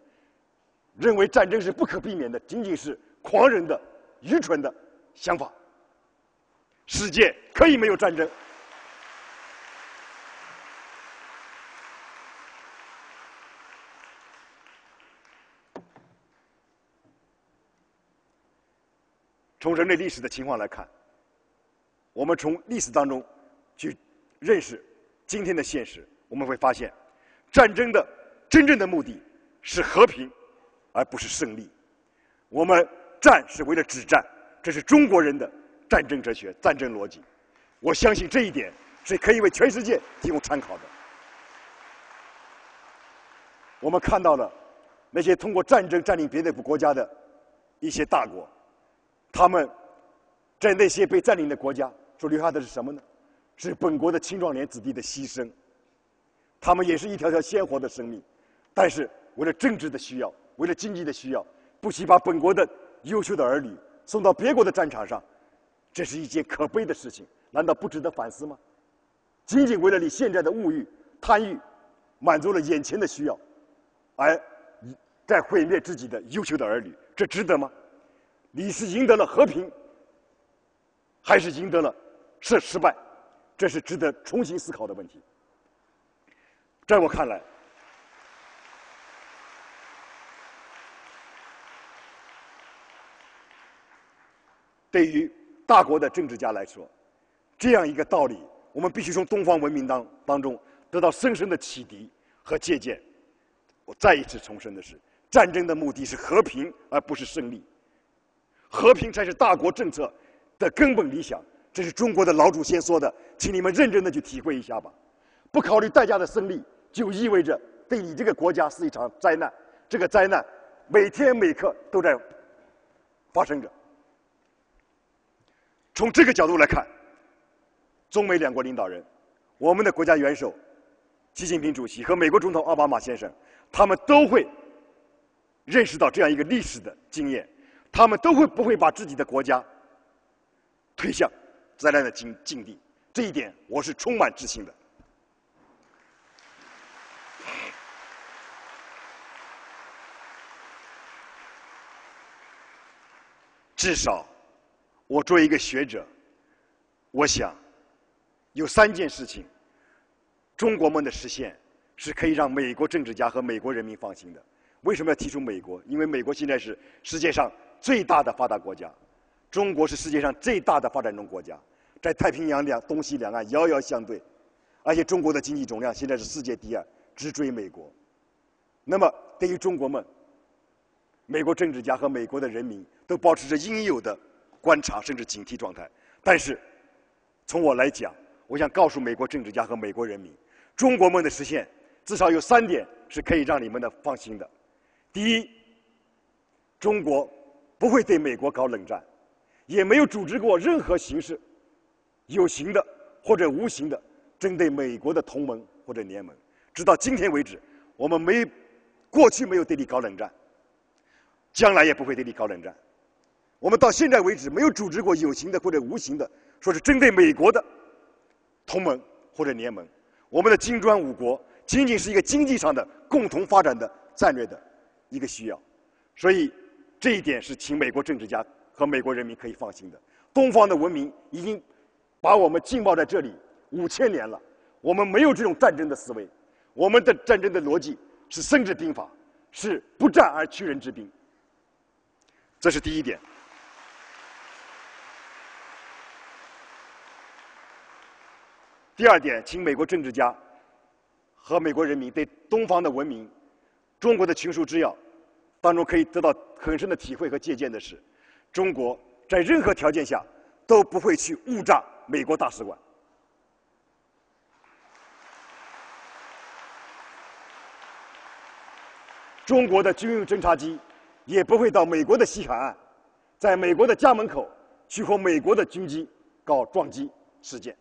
Speaker 2: 认为战争是不可避免的，仅仅是狂人的、愚蠢的想法。世界可以没有战争。从人类历史的情况来看，我们从历史当中去认识今天的现实，我们会发现，战争的真正的目的是和平，而不是胜利。我们战是为了止战，这是中国人的战争哲学、战争逻辑。我相信这一点是可以为全世界提供参考的。我们看到了那些通过战争占领别的国家的一些大国。他们在那些被占领的国家所留下的是什么呢？是本国的青壮年子弟的牺牲。他们也是一条条鲜活的生命，但是为了政治的需要，为了经济的需要，不惜把本国的优秀的儿女送到别国的战场上，这是一件可悲的事情。难道不值得反思吗？仅仅为了你现在的物欲、贪欲，满足了眼前的需要，而在毁灭自己的优秀的儿女，这值得吗？你是赢得了和平，还是赢得了是失败？这是值得重新思考的问题。在我看来，对于大国的政治家来说，这样一个道理，我们必须从东方文明当当中得到深深的启迪和借鉴。我再一次重申的是，战争的目的是和平，而不是胜利。和平才是大国政策的根本理想，这是中国的老祖先说的，请你们认真的去体会一下吧。不考虑代价的胜利，就意味着对你这个国家是一场灾难。这个灾难每天每刻都在发生着。从这个角度来看，中美两国领导人，我们的国家元首习近平主席和美国总统奥巴马先生，他们都会认识到这样一个历史的经验。他们都会不会把自己的国家推向灾难的境境地？这一点我是充满自信的。至少，我作为一个学者，我想有三件事情中国梦的实现是可以让美国政治家和美国人民放心的。为什么要提出美国？因为美国现在是世界上最大的发达国家，中国是世界上最大的发展中国家，在太平洋两东西两岸遥遥相对，而且中国的经济总量现在是世界第二，直追美国。那么，对于中国梦，美国政治家和美国的人民都保持着应有的观察甚至警惕状态。但是，从我来讲，我想告诉美国政治家和美国人民，中国梦的实现至少有三点是可以让你们的放心的。第一，中国不会对美国搞冷战，也没有组织过任何形式、有形的或者无形的针对美国的同盟或者联盟。直到今天为止，我们没过去没有对你搞冷战，将来也不会对你搞冷战。我们到现在为止没有组织过有形的或者无形的，说是针对美国的同盟或者联盟。我们的金砖五国仅仅是一个经济上的共同发展的战略的。一个需要，所以这一点是请美国政治家和美国人民可以放心的。东方的文明已经把我们浸泡在这里五千年了，我们没有这种战争的思维，我们的战争的逻辑是生之兵法，是不战而屈人之兵。这是第一点。第二点，请美国政治家和美国人民对东方的文明。中国的群书之要当中可以得到很深的体会和借鉴的是，中国在任何条件下都不会去误炸美国大使馆。中国的军用侦察机也不会到美国的西海岸，在美国的家门口去和美国的军机搞撞击事件。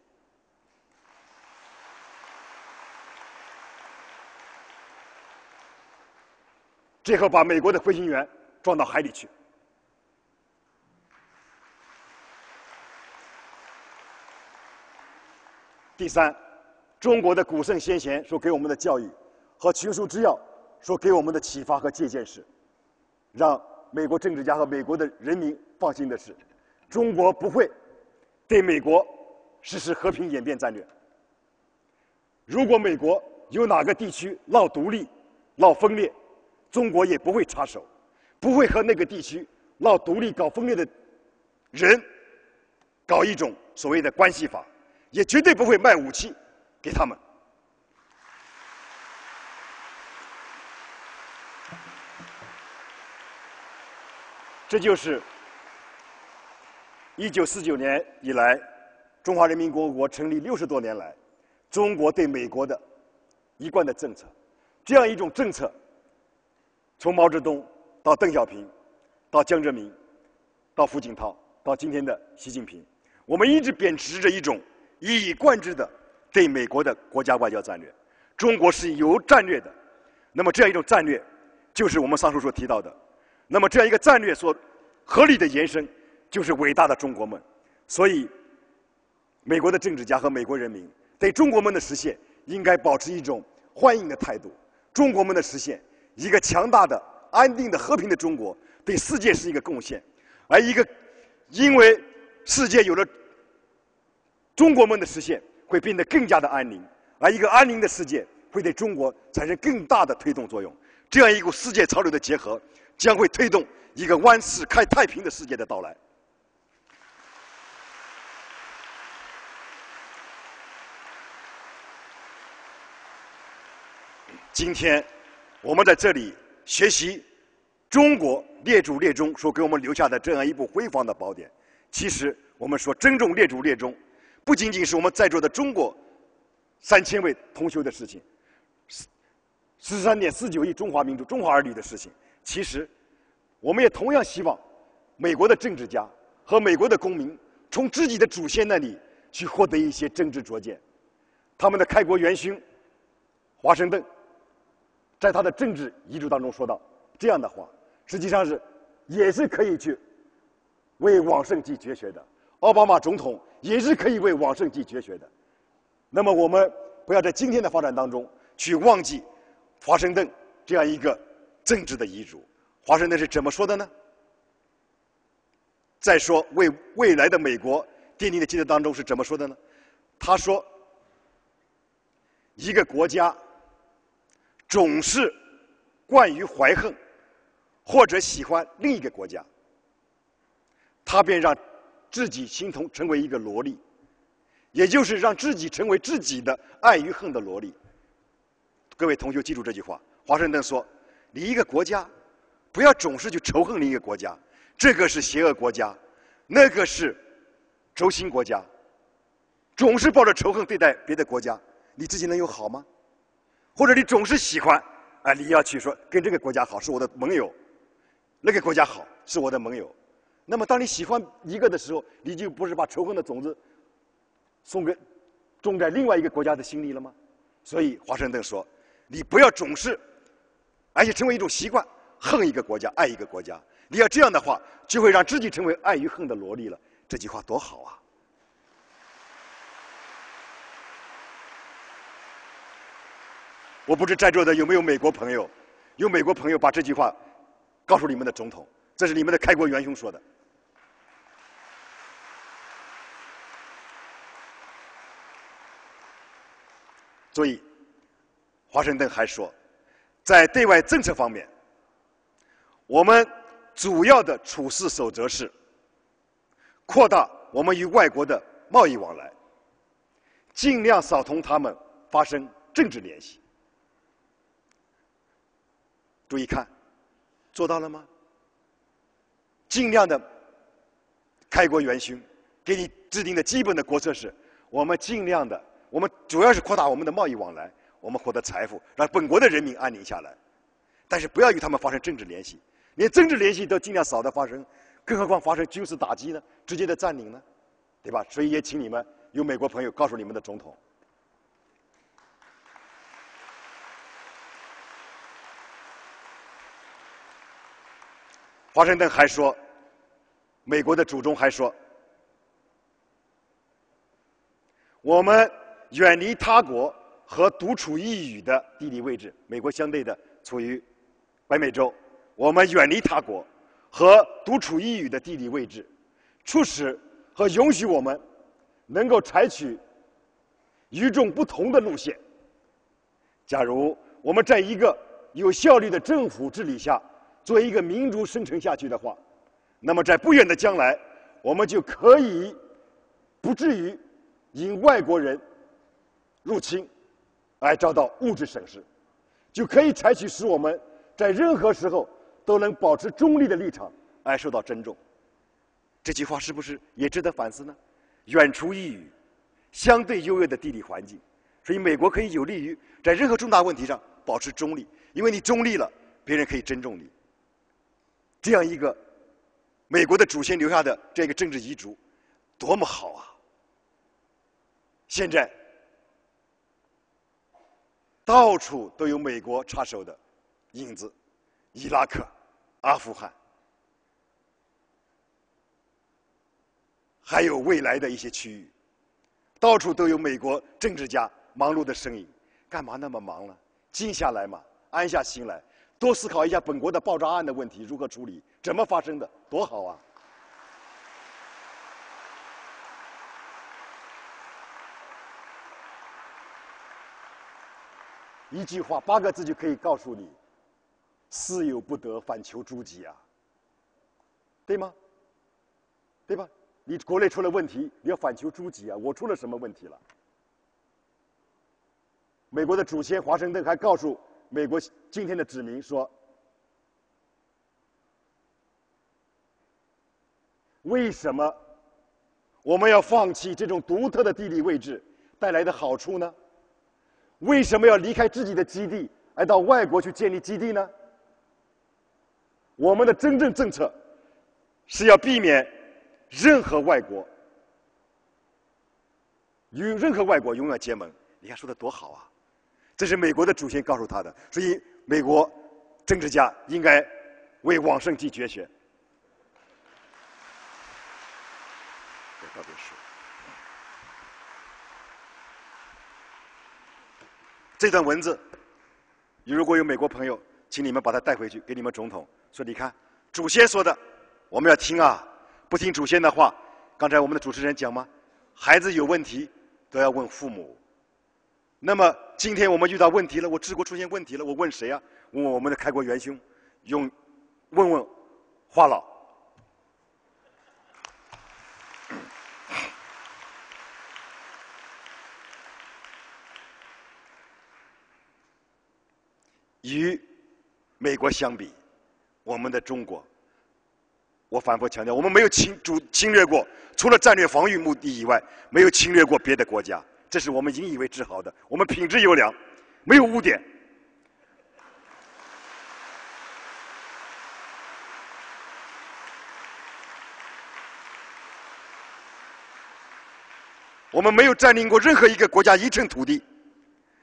Speaker 2: 最后把美国的飞行员撞到海里去。第三，中国的古圣先贤所给我们的教育和群书之要所给我们的启发和借鉴是，让美国政治家和美国的人民放心的是，中国不会对美国实施和平演变战略。如果美国有哪个地区闹独立、闹分裂，中国也不会插手，不会和那个地区闹独立、搞分裂的人搞一种所谓的关系法，也绝对不会卖武器给他们。这就是一九四九年以来，中华人民共和国成立六十多年来，中国对美国的一贯的政策。这样一种政策。从毛泽东到邓小平，到江泽民，到胡锦涛，到今天的习近平，我们一直秉持着一种一以贯之的对美国的国家外交战略。中国是有战略的，那么这样一种战略，就是我们上述所提到的。那么这样一个战略所合理的延伸，就是伟大的中国梦。所以，美国的政治家和美国人民对中国梦的实现，应该保持一种欢迎的态度。中国梦的实现。一个强大的、安定的、和平的中国，对世界是一个贡献；而一个因为世界有了中国梦的实现，会变得更加的安宁；而一个安宁的世界，会对中国产生更大的推动作用。这样一股世界潮流的结合，将会推动一个万世开太平的世界的到来。今天。我们在这里学习中国列祖列宗所给我们留下的这样一部辉煌的宝典。其实，我们说尊重列祖列宗，不仅仅是我们在座的中国三千位同修的事情，十三点四九亿中华民族、中华儿女的事情。其实，我们也同样希望美国的政治家和美国的公民从自己的祖先那里去获得一些政治拙见。他们的开国元勋华盛顿。在他的政治遗嘱当中说到这样的话，实际上是也是可以去为往圣继绝学的。奥巴马总统也是可以为往圣继绝学的。那么我们不要在今天的发展当中去忘记华盛顿这样一个政治的遗嘱。华盛顿是怎么说的呢？再说为未来的美国奠定的基础当中是怎么说的呢？他说：“一个国家总是惯于怀恨，或者喜欢另一个国家，他便让自己形同成为一个萝莉，也就是让自己成为自己的爱与恨的萝莉。各位同学记住这句话：华盛顿说，你一个国家不要总是去仇恨另一个国家，这个是邪恶国家，那个是轴心国家，总是抱着仇恨对待别的国家。你自己能有好吗？或者你总是喜欢，啊，你要去说跟这个国家好是我的盟友，那个国家好是我的盟友。那么当你喜欢一个的时候，你就不是把仇恨的种子送给种在另外一个国家的心里了吗？所以华盛顿说，你不要总是，而且成为一种习惯，恨一个国家，爱一个国家。你要这样的话，就会让自己成为爱与恨的萝莉了。这句话多好啊！我不知在座的有没有美国朋友，有美国朋友把这句话告诉你们的总统，这是你们的开国元勋说的。所以，华盛顿还说，在对外政策方面，我们主要的处事守则是扩大我们与外国的贸易往来，尽量少同他们发生政治联系。注意看，做到了吗？尽量的开国元勋给你制定的基本的国策是：我们尽量的，我们主要是扩大我们的贸易往来，我们获得财富，让本国的人民安宁下来。但是不要与他们发生政治联系，连政治联系都尽量少的发生，更何况发生军事打击呢？直接的占领呢？对吧？所以也请你们有美国朋友告诉你们的总统。华盛顿还说，美国的祖宗还说，我们远离他国和独处一隅的地理位置，美国相对的处于北美洲，我们远离他国和独处一隅的地理位置，促使和允许我们能够采取与众不同的路线。假如我们在一个有效率的政府治理下。作为一个民族生存下去的话，那么在不远的将来，我们就可以不至于因外国人入侵而遭到物质损失，就可以采取使我们在任何时候都能保持中立的立场而受到尊重。这句话是不是也值得反思呢？远处一隅，相对优越的地理环境，所以美国可以有利于在任何重大问题上保持中立，因为你中立了，别人可以尊重你。这样一个美国的祖先留下的这个政治遗嘱，多么好啊！现在到处都有美国插手的影子，伊拉克、阿富汗，还有未来的一些区域，到处都有美国政治家忙碌的身影。干嘛那么忙呢？静下来嘛，安下心来。多思考一下本国的爆炸案的问题如何处理，怎么发生的，多好啊！一句话，八个字就可以告诉你：私有不得，反求诸己啊，对吗？对吧？你国内出了问题，你要反求诸己啊！我出了什么问题了？美国的祖先华盛顿还告诉。美国今天的子民说：“为什么我们要放弃这种独特的地理位置带来的好处呢？为什么要离开自己的基地，而到外国去建立基地呢？我们的真正政策是要避免任何外国与任何外国永远结盟。你看，说的多好啊！”这是美国的祖先告诉他的，所以美国政治家应该为往圣继绝学。这段文字，如果有美国朋友，请你们把它带回去，给你们总统说：“你看，祖先说的，我们要听啊！不听祖先的话，刚才我们的主持人讲吗？孩子有问题都要问父母。”那么今天我们遇到问题了，我治国出现问题了，我问谁啊？问我们的开国元勋，用问问话老。与美国相比，我们的中国，我反复强调，我们没有侵主侵略过，除了战略防御目的以外，没有侵略过别的国家，这是我们引以为自豪的。我们品质优良，没有污点。我们没有占领过任何一个国家一寸土地，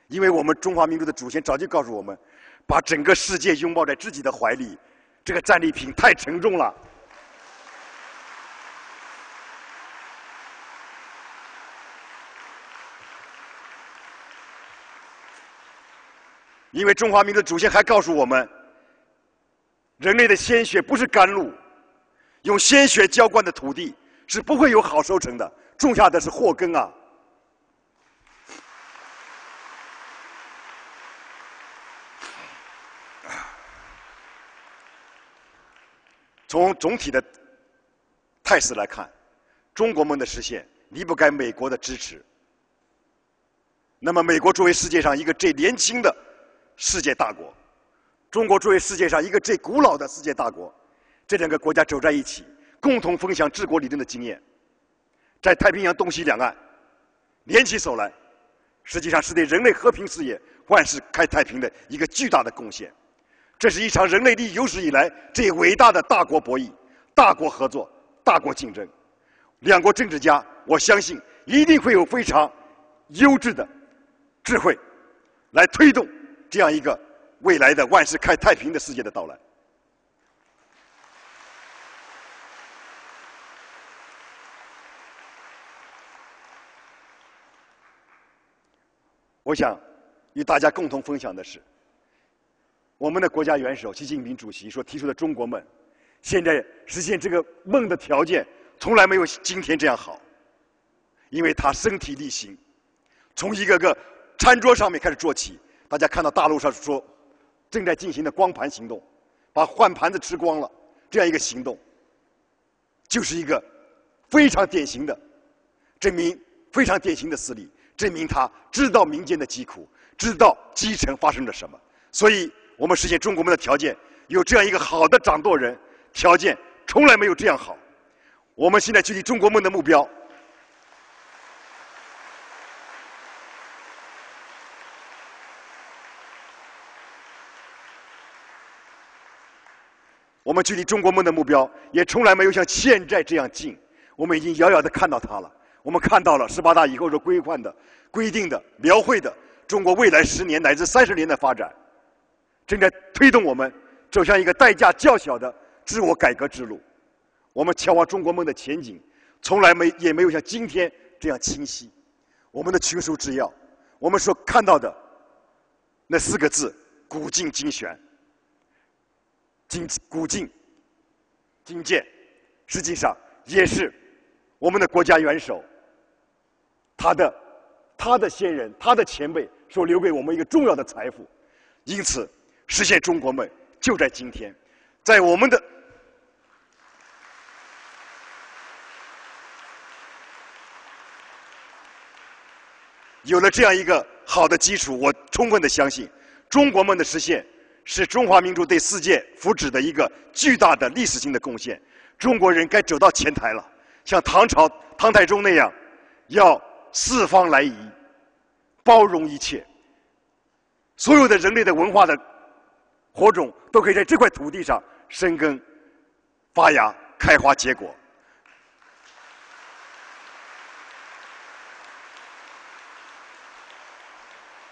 Speaker 2: 因为我们中华民族的祖先早就告诉我们。把整个世界拥抱在自己的怀里，这个战利品太沉重了。因为中华民族祖先还告诉我们，人类的鲜血不是甘露，用鲜血浇灌的土地是不会有好收成的，种下的是祸根啊。从总体的态势来看，中国梦的实现离不开美国的支持。那么，美国作为世界上一个最年轻的世界大国，中国作为世界上一个最古老的世界大国，这两个国家走在一起，共同分享治国理政的经验，在太平洋东西两岸联起手来，实际上是对人类和平事业万事开太平的一个巨大的贡献。这是一场人类历有史以来最伟大的大国博弈、大国合作、大国竞争。两国政治家，我相信一定会有非常优质的智慧，来推动这样一个未来的万世开太平的世界的到来。我想与大家共同分享的是。我们的国家元首习近平主席所提出的中国梦，现在实现这个梦的条件从来没有今天这样好，因为他身体力行，从一个个餐桌上面开始做起。大家看到大陆上说正在进行的光盘行动，把换盘子吃光了这样一个行动，就是一个非常典型的证明，非常典型的事例，证明他知道民间的疾苦，知道基层发生了什么，所以。我们实现中国梦的条件，有这样一个好的掌舵人，条件从来没有这样好。我们现在距离中国梦的目标，我们距离中国梦的目标也从来没有像现在这样近。我们已经遥遥的看到它了。我们看到了十八大以后所规范的、规定的、描绘的中国未来十年乃至三十年的发展。正在推动我们走向一个代价较小的自我改革之路。我们眺望中国梦的前景，从来没也没有像今天这样清晰。我们的群书之要，我们所看到的那四个字“古今精选”，精古今精鉴，实际上也是我们的国家元首他的他的先人、他的前辈所留给我们一个重要的财富。因此。实现中国梦就在今天，在我们的有了这样一个好的基础，我充分的相信，中国梦的实现是中华民族对世界福祉的一个巨大的历史性的贡献。中国人该走到前台了，像唐朝唐太宗那样，要四方来仪，包容一切，所有的人类的文化的。火种都可以在这块土地上生根、发芽、开花、结果。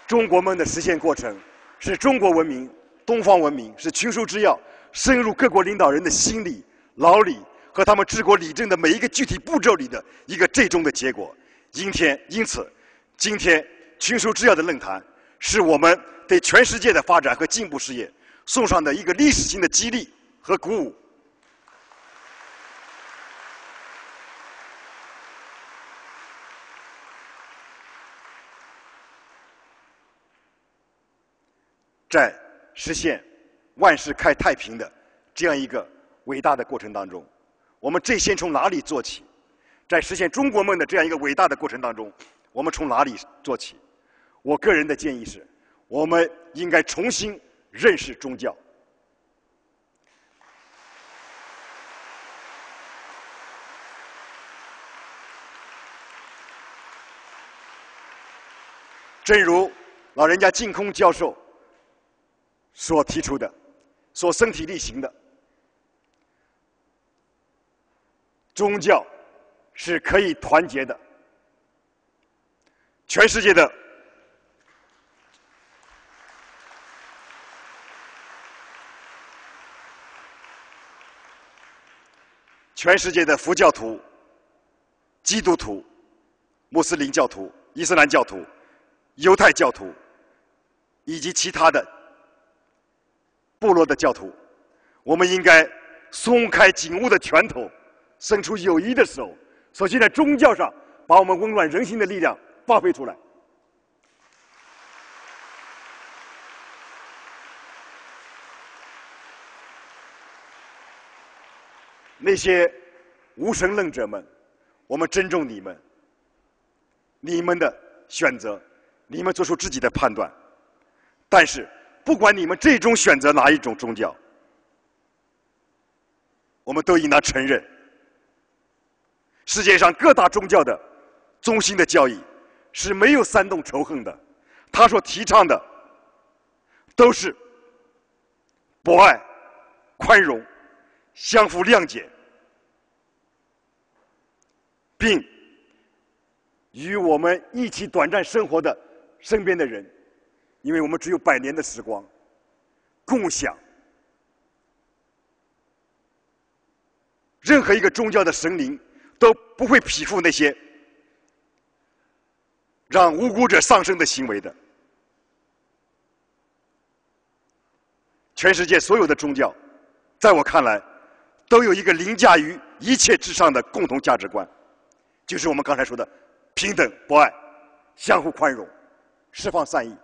Speaker 2: 中国梦的实现过程，是中国文明、东方文明，是群书之要，深入各国领导人的心理、脑里和他们治国理政的每一个具体步骤里的一个最终的结果。今天，因此，今天群书之要的论坛，是我们对全世界的发展和进步事业。送上的一个历史性的激励和鼓舞。在实现万世开太平的这样一个伟大的过程当中，我们最先从哪里做起？在实现中国梦的这样一个伟大的过程当中，我们从哪里做起？我个人的建议是，我们应该重新认识宗教。正如老人家净空教授所提出的、所身体力行的，宗教是可以团结的。全世界的全世界的佛教徒、基督徒、穆斯林教徒、伊斯兰教徒。犹太教徒以及其他的部落的教徒，我们应该松开紧握的拳头，伸出友谊的手。首先，在宗教上把我们温暖人心的力量发挥出来。那些无神论者们，我们尊重你们，你们的选择。你们做出自己的判断，但是不管你们最终选择哪一种宗教，我们都应当承认，世界上各大宗教的中心的教义是没有煽动仇恨的，他所提倡的都是博爱、宽容、相互谅解，并与我们一起短暂生活的。身边的人，因为我们只有百年的时光，共享任何一个宗教的神灵都不会匹负那些让无辜者丧生的行为的。全世界所有的宗教，在我看来，都有一个凌驾于一切之上的共同价值观，就是我们刚才说的平等、博爱、相互宽容。释放善意，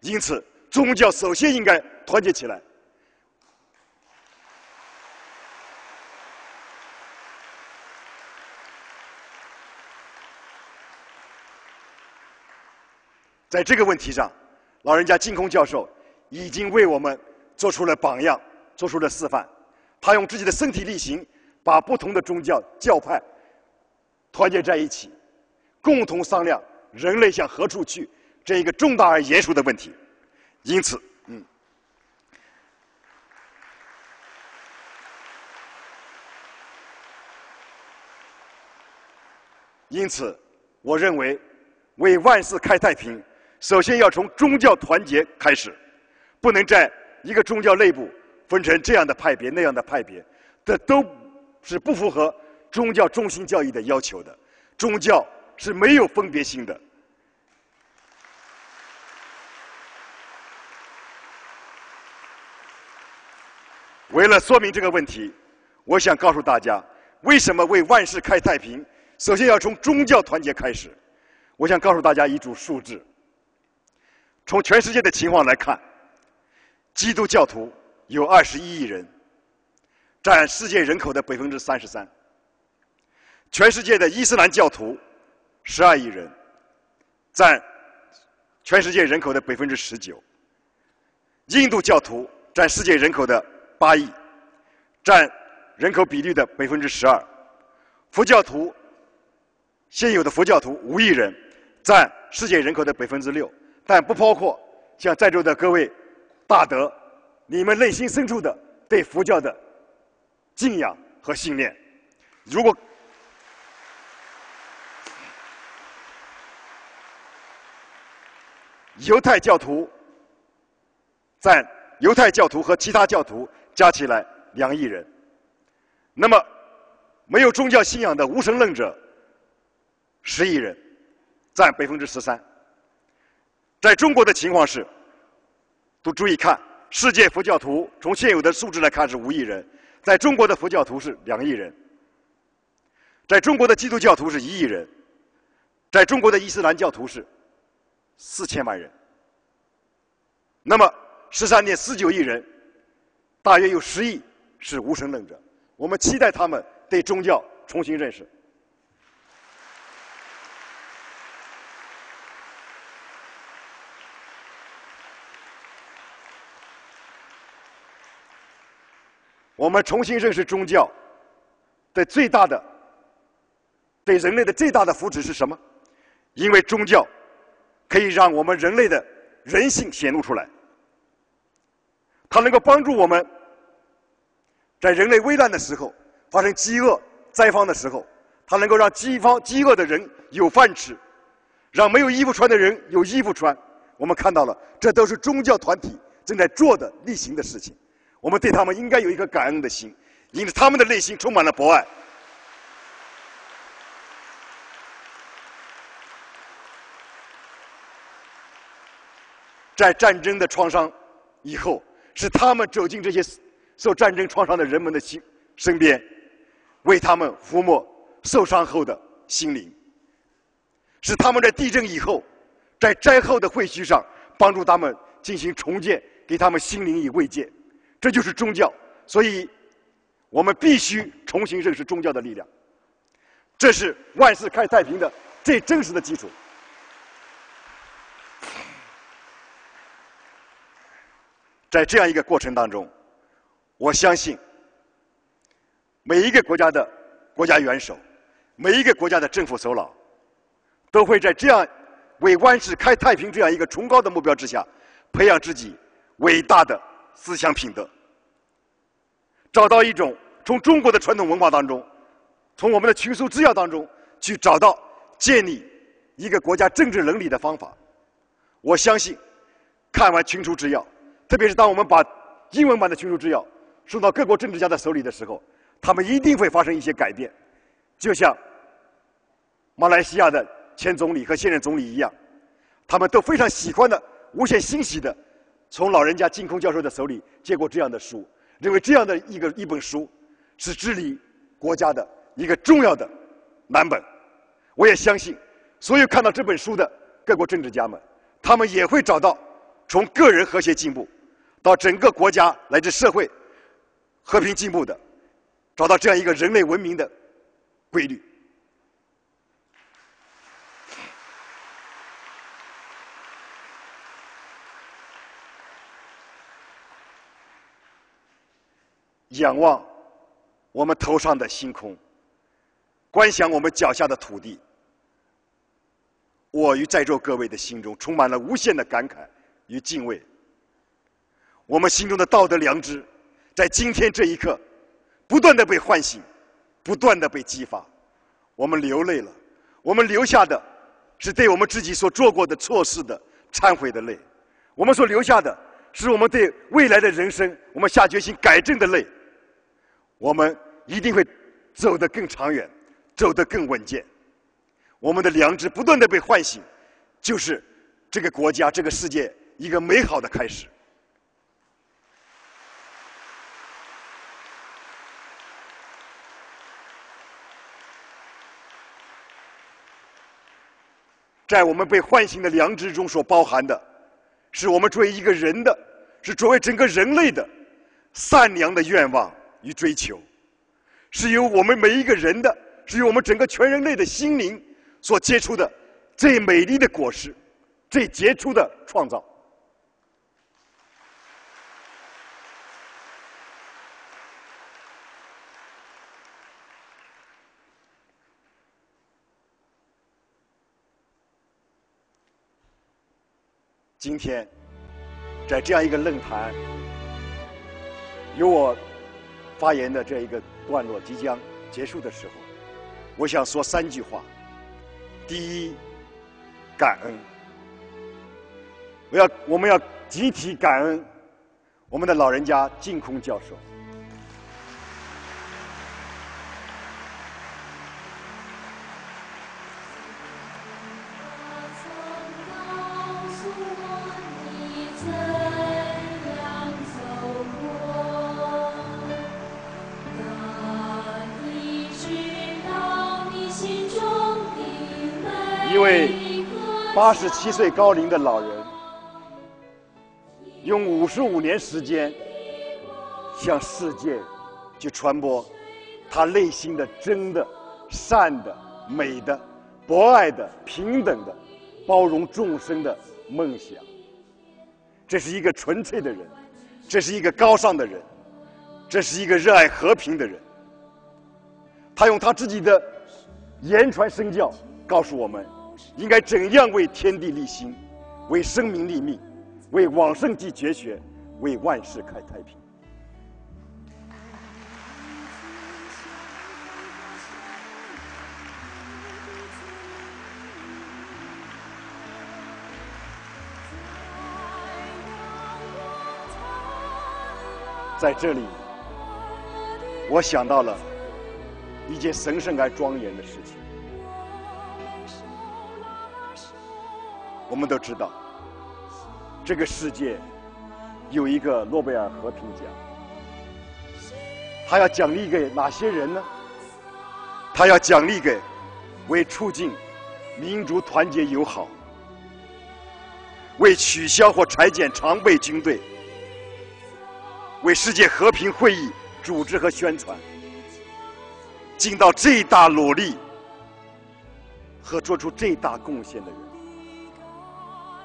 Speaker 2: 因此宗教首先应该团结起来。在这个问题上，老人家净空教授已经为我们做出了榜样，做出了示范。他用自己的身体力行，把不同的宗教教派团结在一起，共同商量人类向何处去。这一个重大而严肃的问题，因此，嗯，因此，我认为，为万世开太平，首先要从宗教团结开始，不能在一个宗教内部分成这样的派别、那样的派别，这都是不符合宗教中心教义的要求的。宗教是没有分别心的。为了说明这个问题，我想告诉大家，为什么为万世开太平，首先要从宗教团结开始。我想告诉大家一组数字：从全世界的情况来看，基督教徒有二十一亿人，占世界人口的百分之三十三；全世界的伊斯兰教徒十二亿人，占全世界人口的百分之十九；印度教徒占世界人口的。八亿，占人口比例的百分之十二。佛教徒现有的佛教徒五亿人，占世界人口的百分之六，但不包括像在座的各位大德，你们内心深处的对佛教的敬仰和信念。如果犹太教徒占犹太教徒和其他教徒。加起来两亿人，那么没有宗教信仰的无神论者十亿人，占百分之十三。在中国的情况是，都注意看，世界佛教徒从现有的数字来看是五亿人，在中国的佛教徒是两亿人，在中国的基督教徒是一亿人，在中国的伊斯兰教徒是四千万人。那么十三点四九亿人，大约有十亿是无神论者。我们期待他们对宗教重新认识。我们重新认识宗教的最大的对人类的最大的福祉是什么？因为宗教可以让我们人类的人性显露出来，它能够帮助我们在人类危难的时候、发生饥饿灾荒的时候，它能够让饥荒饥饿的人有饭吃，让没有衣服穿的人有衣服穿。我们看到了，这都是宗教团体正在做的例行的事情。我们对他们应该有一个感恩的心，因为他们的内心充满了博爱。在战争的创伤以后，是他们走进这些受战争创伤的人们的心身边，为他们抚摸受伤后的心灵；是他们在地震以后，在灾后的废墟上帮助他们进行重建，给他们心灵以慰藉。这就是宗教，所以我们必须重新认识宗教的力量。这是万世开太平的最真实的基础。在这样一个过程当中，我相信每一个国家的国家元首，每一个国家的政府首脑，都会在这样为万世开太平这样一个崇高的目标之下，培养自己伟大的。思想品德，找到一种从中国的传统文化当中，从我们的群书治要当中去找到建立一个国家政治伦理的方法。我相信，看完群书治要，特别是当我们把英文版的群书治要送到各国政治家的手里的时候，他们一定会发生一些改变。就像马来西亚的前总理和现任总理一样，他们都非常喜欢的、无限欣喜的。从老人家净空教授的手里接过这样的书，认为这样的一个一本书是治理国家的一个重要的蓝本。我也相信，所有看到这本书的各国政治家们，他们也会找到从个人和谐进步到整个国家乃至社会和平进步的，找到这样一个人类文明的规律。仰望我们头上的星空，观想我们脚下的土地，我与在座各位的心中充满了无限的感慨与敬畏。我们心中的道德良知，在今天这一刻，不断的被唤醒，不断的被激发。我们流泪了，我们留下的是对我们自己所做过的错事的忏悔的泪，我们所留下的是我们对未来的人生，我们下决心改正的泪。我们一定会走得更长远，走得更稳健。我们的良知不断的被唤醒，就是这个国家、这个世界一个美好的开始。在我们被唤醒的良知中所包含的，是我们作为一个人的，是作为整个人类的善良的愿望。与追求，是由我们每一个人的，是由我们整个全人类的心灵所结出的最美丽的果实，最杰出的创造。今天，在这样一个论坛，由我。发言的这一个段落即将结束的时候，我想说三句话。第一，感恩。我要，我们要集体感恩我们的老人家净空教授。八十七岁高龄的老人，用五十五年时间向世界去传播他内心的真的、善的、美的、博爱的、平等的、包容众生的梦想。这是一个纯粹的人，这是一个高尚的人，这是一个热爱和平的人。他用他自己的言传身教告诉我们，应该怎样为天地立心，为生民立命，为往圣继绝学，为万世开太平。在这里，我想到了一件神圣而庄严的事情。我们都知道，这个世界有一个诺贝尔和平奖，他要奖励给哪些人呢？他要奖励给为促进民族团结友好、为取消或裁减常备军队。为世界和平会议组织和宣传尽到最大努力和做出最大贡献的人，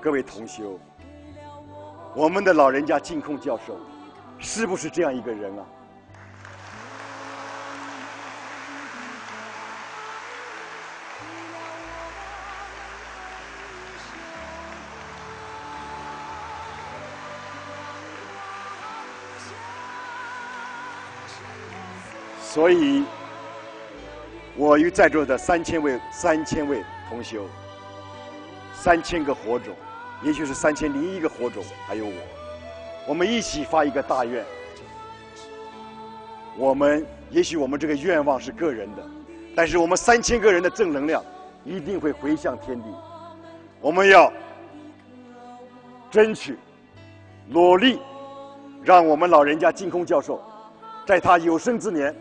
Speaker 2: 各位同修，我们的老人家净空教授是不是这样一个人啊？所以，我与在座的三千位、三千位同修，三千个火种，也许是三千零一个火种，还有我，我们一起发一个大愿。我们也许我们这个愿望是个人的，但是我们三千个人的正能量一定会回向天地。我们要争取、努力，让我们老人家净空教授在他有生之年。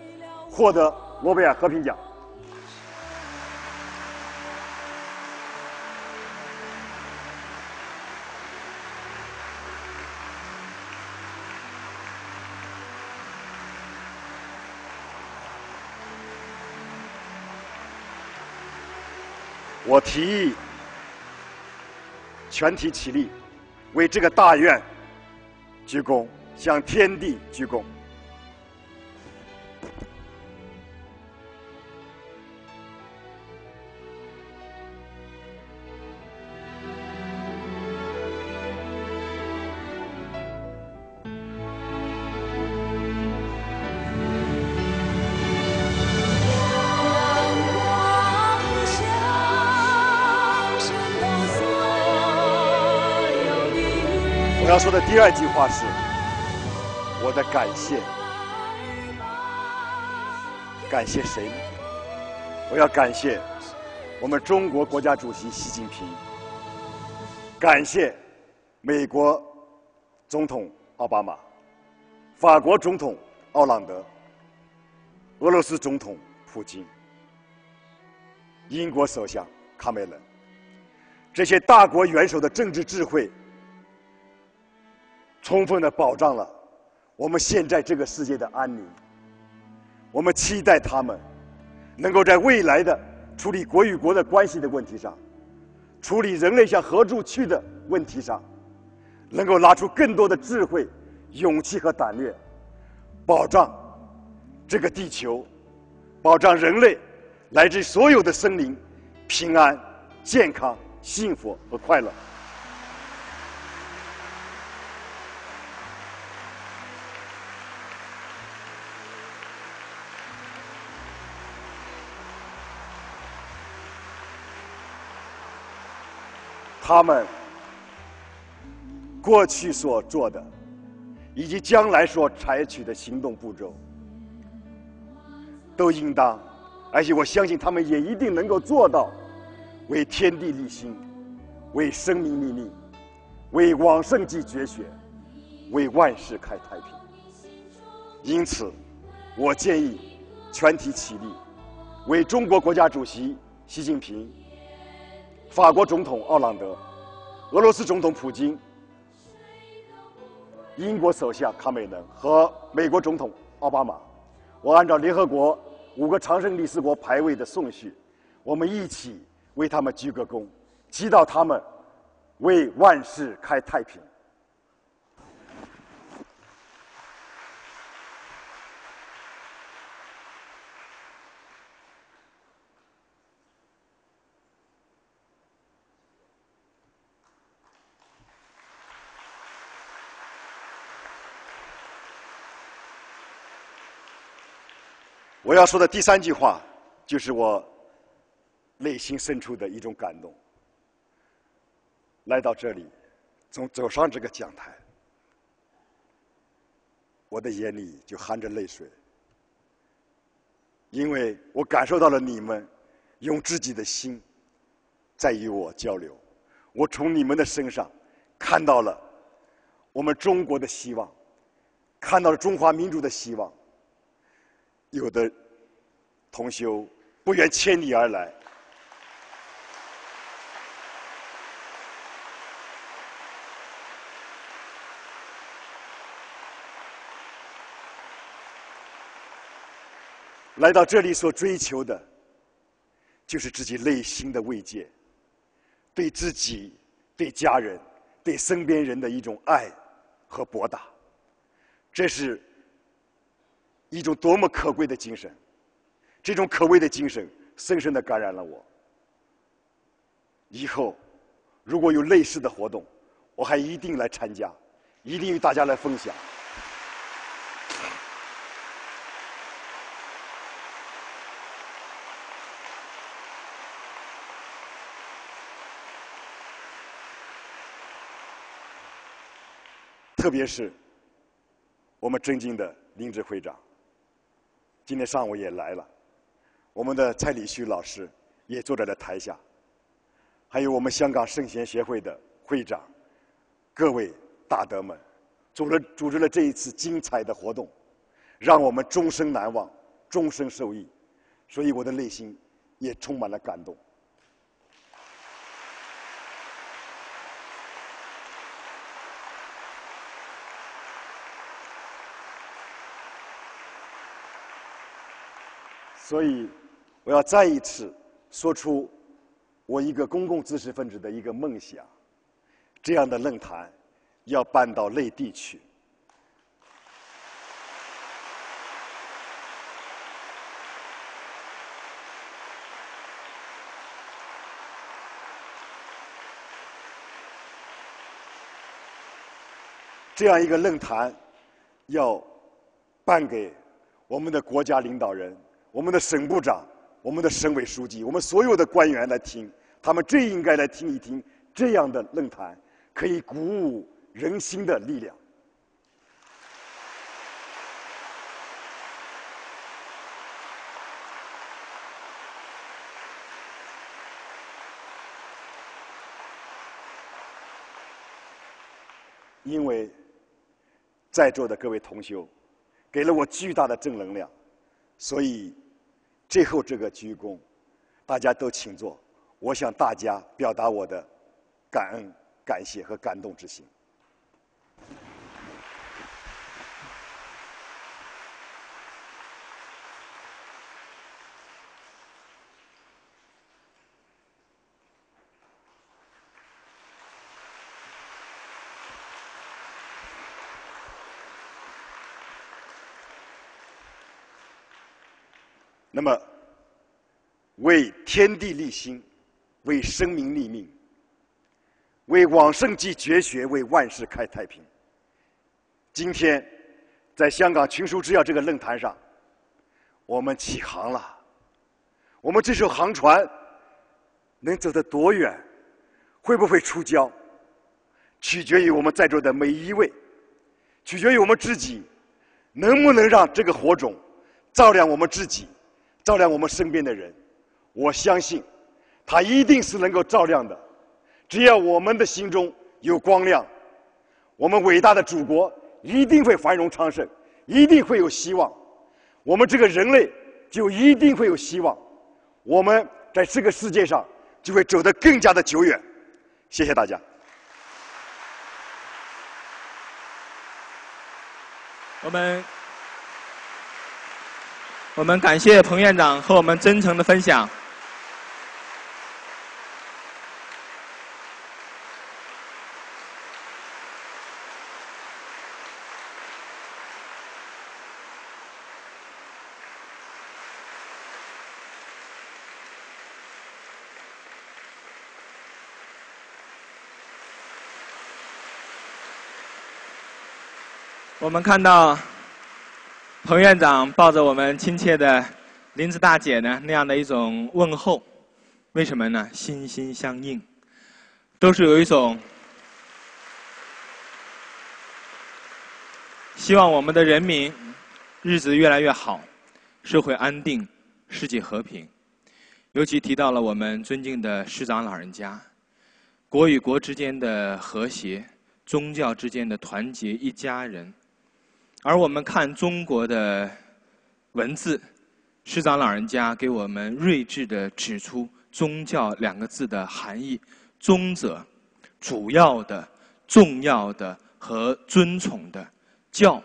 Speaker 2: 获得诺贝尔和平奖。我提议全体起立，为这个大院鞠躬，向天地鞠躬。说的第二句话是我的感谢，感谢谁呢？我要感谢我们中国国家主席习近平，感谢美国总统奥巴马，法国总统奥朗德，俄罗斯总统普京，英国首相卡梅伦，这些大国元首的政治智慧。充分的保障了我们现在这个世界的安宁。我们期待他们能够在未来的处理国与国的关系的问题上，处理人类向何处去的问题上，能够拿出更多的智慧、勇气和胆略，保障这个地球，保障人类乃至所有的生灵平安、健康、幸福和快乐。他们过去所做的，以及将来所采取的行动步骤，都应当，而且我相信他们也一定能够做到，为天地立心，为生民立命，为往圣继绝学，为万世开太平。因此，我建议全体起立，为中国国家主席习近平。法国总统奥朗德，俄罗斯总统普京，英国首相卡梅伦和美国总统奥巴马，我按照联合国五个常任理事国排位的顺序，我们一起为他们鞠个躬，祈祷他们为万世开太平。我要说的第三句话，就是我内心深处的一种感动。来到这里，从走上这个讲台，我的眼里就含着泪水，因为我感受到了你们用自己的心在与我交流，我从你们的身上看到了我们中国的希望，看到了中华民族的希望。有的同修不远千里而来，来到这里所追求的，就是自己内心的慰藉，对自己、对家人、对身边人的一种爱和博大，这是。一种多么可贵的精神！这种可贵的精神深深的感染了我。以后如果有类似的活动，我还一定来参加，一定与大家来分享。特别是我们尊敬的林志会长。今天上午也来了，我们的蔡礼旭老师也坐在了台下，还有我们香港圣贤协会的会长，各位大德们，组了组织了这一次精彩的活动，让我们终生难忘，终生受益，所以我的内心也充满了感动。所以，我要再一次说出我一个公共知识分子的一个梦想：这样的论坛要办到内地去。这样一个论坛要办给我们的国家领导人。我们的省部长、我们的省委书记、我们所有的官员来听，他们最应该来听一听这样的论坛，可以鼓舞人心的力量。因为在座的各位同修，给了我巨大的正能量，所以。最后这个鞠躬，大家都请坐。我向大家表达我的感恩、感谢和感动之心。那么，为天地立心，为生民立命，为往圣继绝学，为万世开太平。今天，在香港群书制药这个论坛上，我们起航了。我们这艘航船能走得多远，会不会出礁，取决于我们在座的每一位，取决于我们自己能不能让这个火种照亮我们自己。照亮我们身边的人，我相信，它一定是能够照亮的。只要我们的心中有光亮，我们伟大的祖国一定会繁荣昌盛，一定会有希望。我们这个人类就一定会有希望，我们在这个世界上就会走得更加的久远。谢谢大家。
Speaker 1: 我们我们感谢彭院长和我们真诚的分享。我们看到彭院长抱着我们亲切的林子大姐呢那样的一种问候，为什么呢？心心相印，都是有一种希望我们的人民日子越来越好，社会安定，世界和平。尤其提到了我们尊敬的师长老人家，国与国之间的和谐，宗教之间的团结，一家人。而我们看中国的文字，师长老人家给我们睿智的指出“宗教”两个字的含义：宗者，主要的、重要的和尊崇的；教，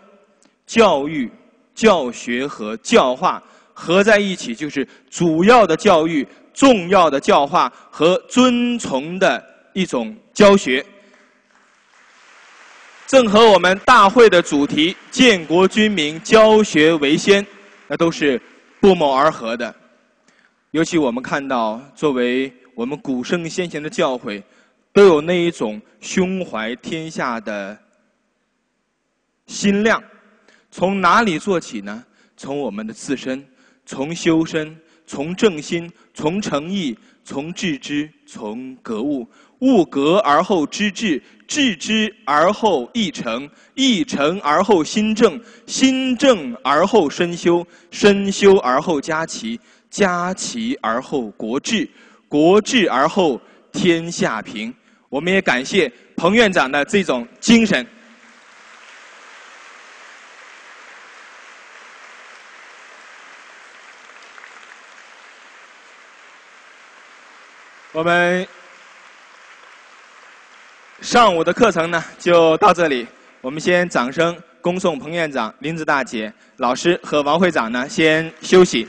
Speaker 1: 教育、教学和教化合在一起，就是主要的教育、重要的教化和尊崇的一种教学。正和我们大会的主题“建国军民，教学为先”，那都是不谋而合的。尤其我们看到，作为我们古圣先贤的教诲，都有那一种胸怀天下的心量。从哪里做起呢？从我们的自身，从修身，从正心，从诚意，从致知，从格物。物格而后知至，致之而后意诚，意诚而后心正，心正而后身修，身修而后家齐，家齐而后国治，国治而后天下平。我们也感谢彭院长的这种精神。我们。上午的课程呢，就到这里。我们先掌声恭送彭院长、林子大姐、老师和王会长呢，先休息。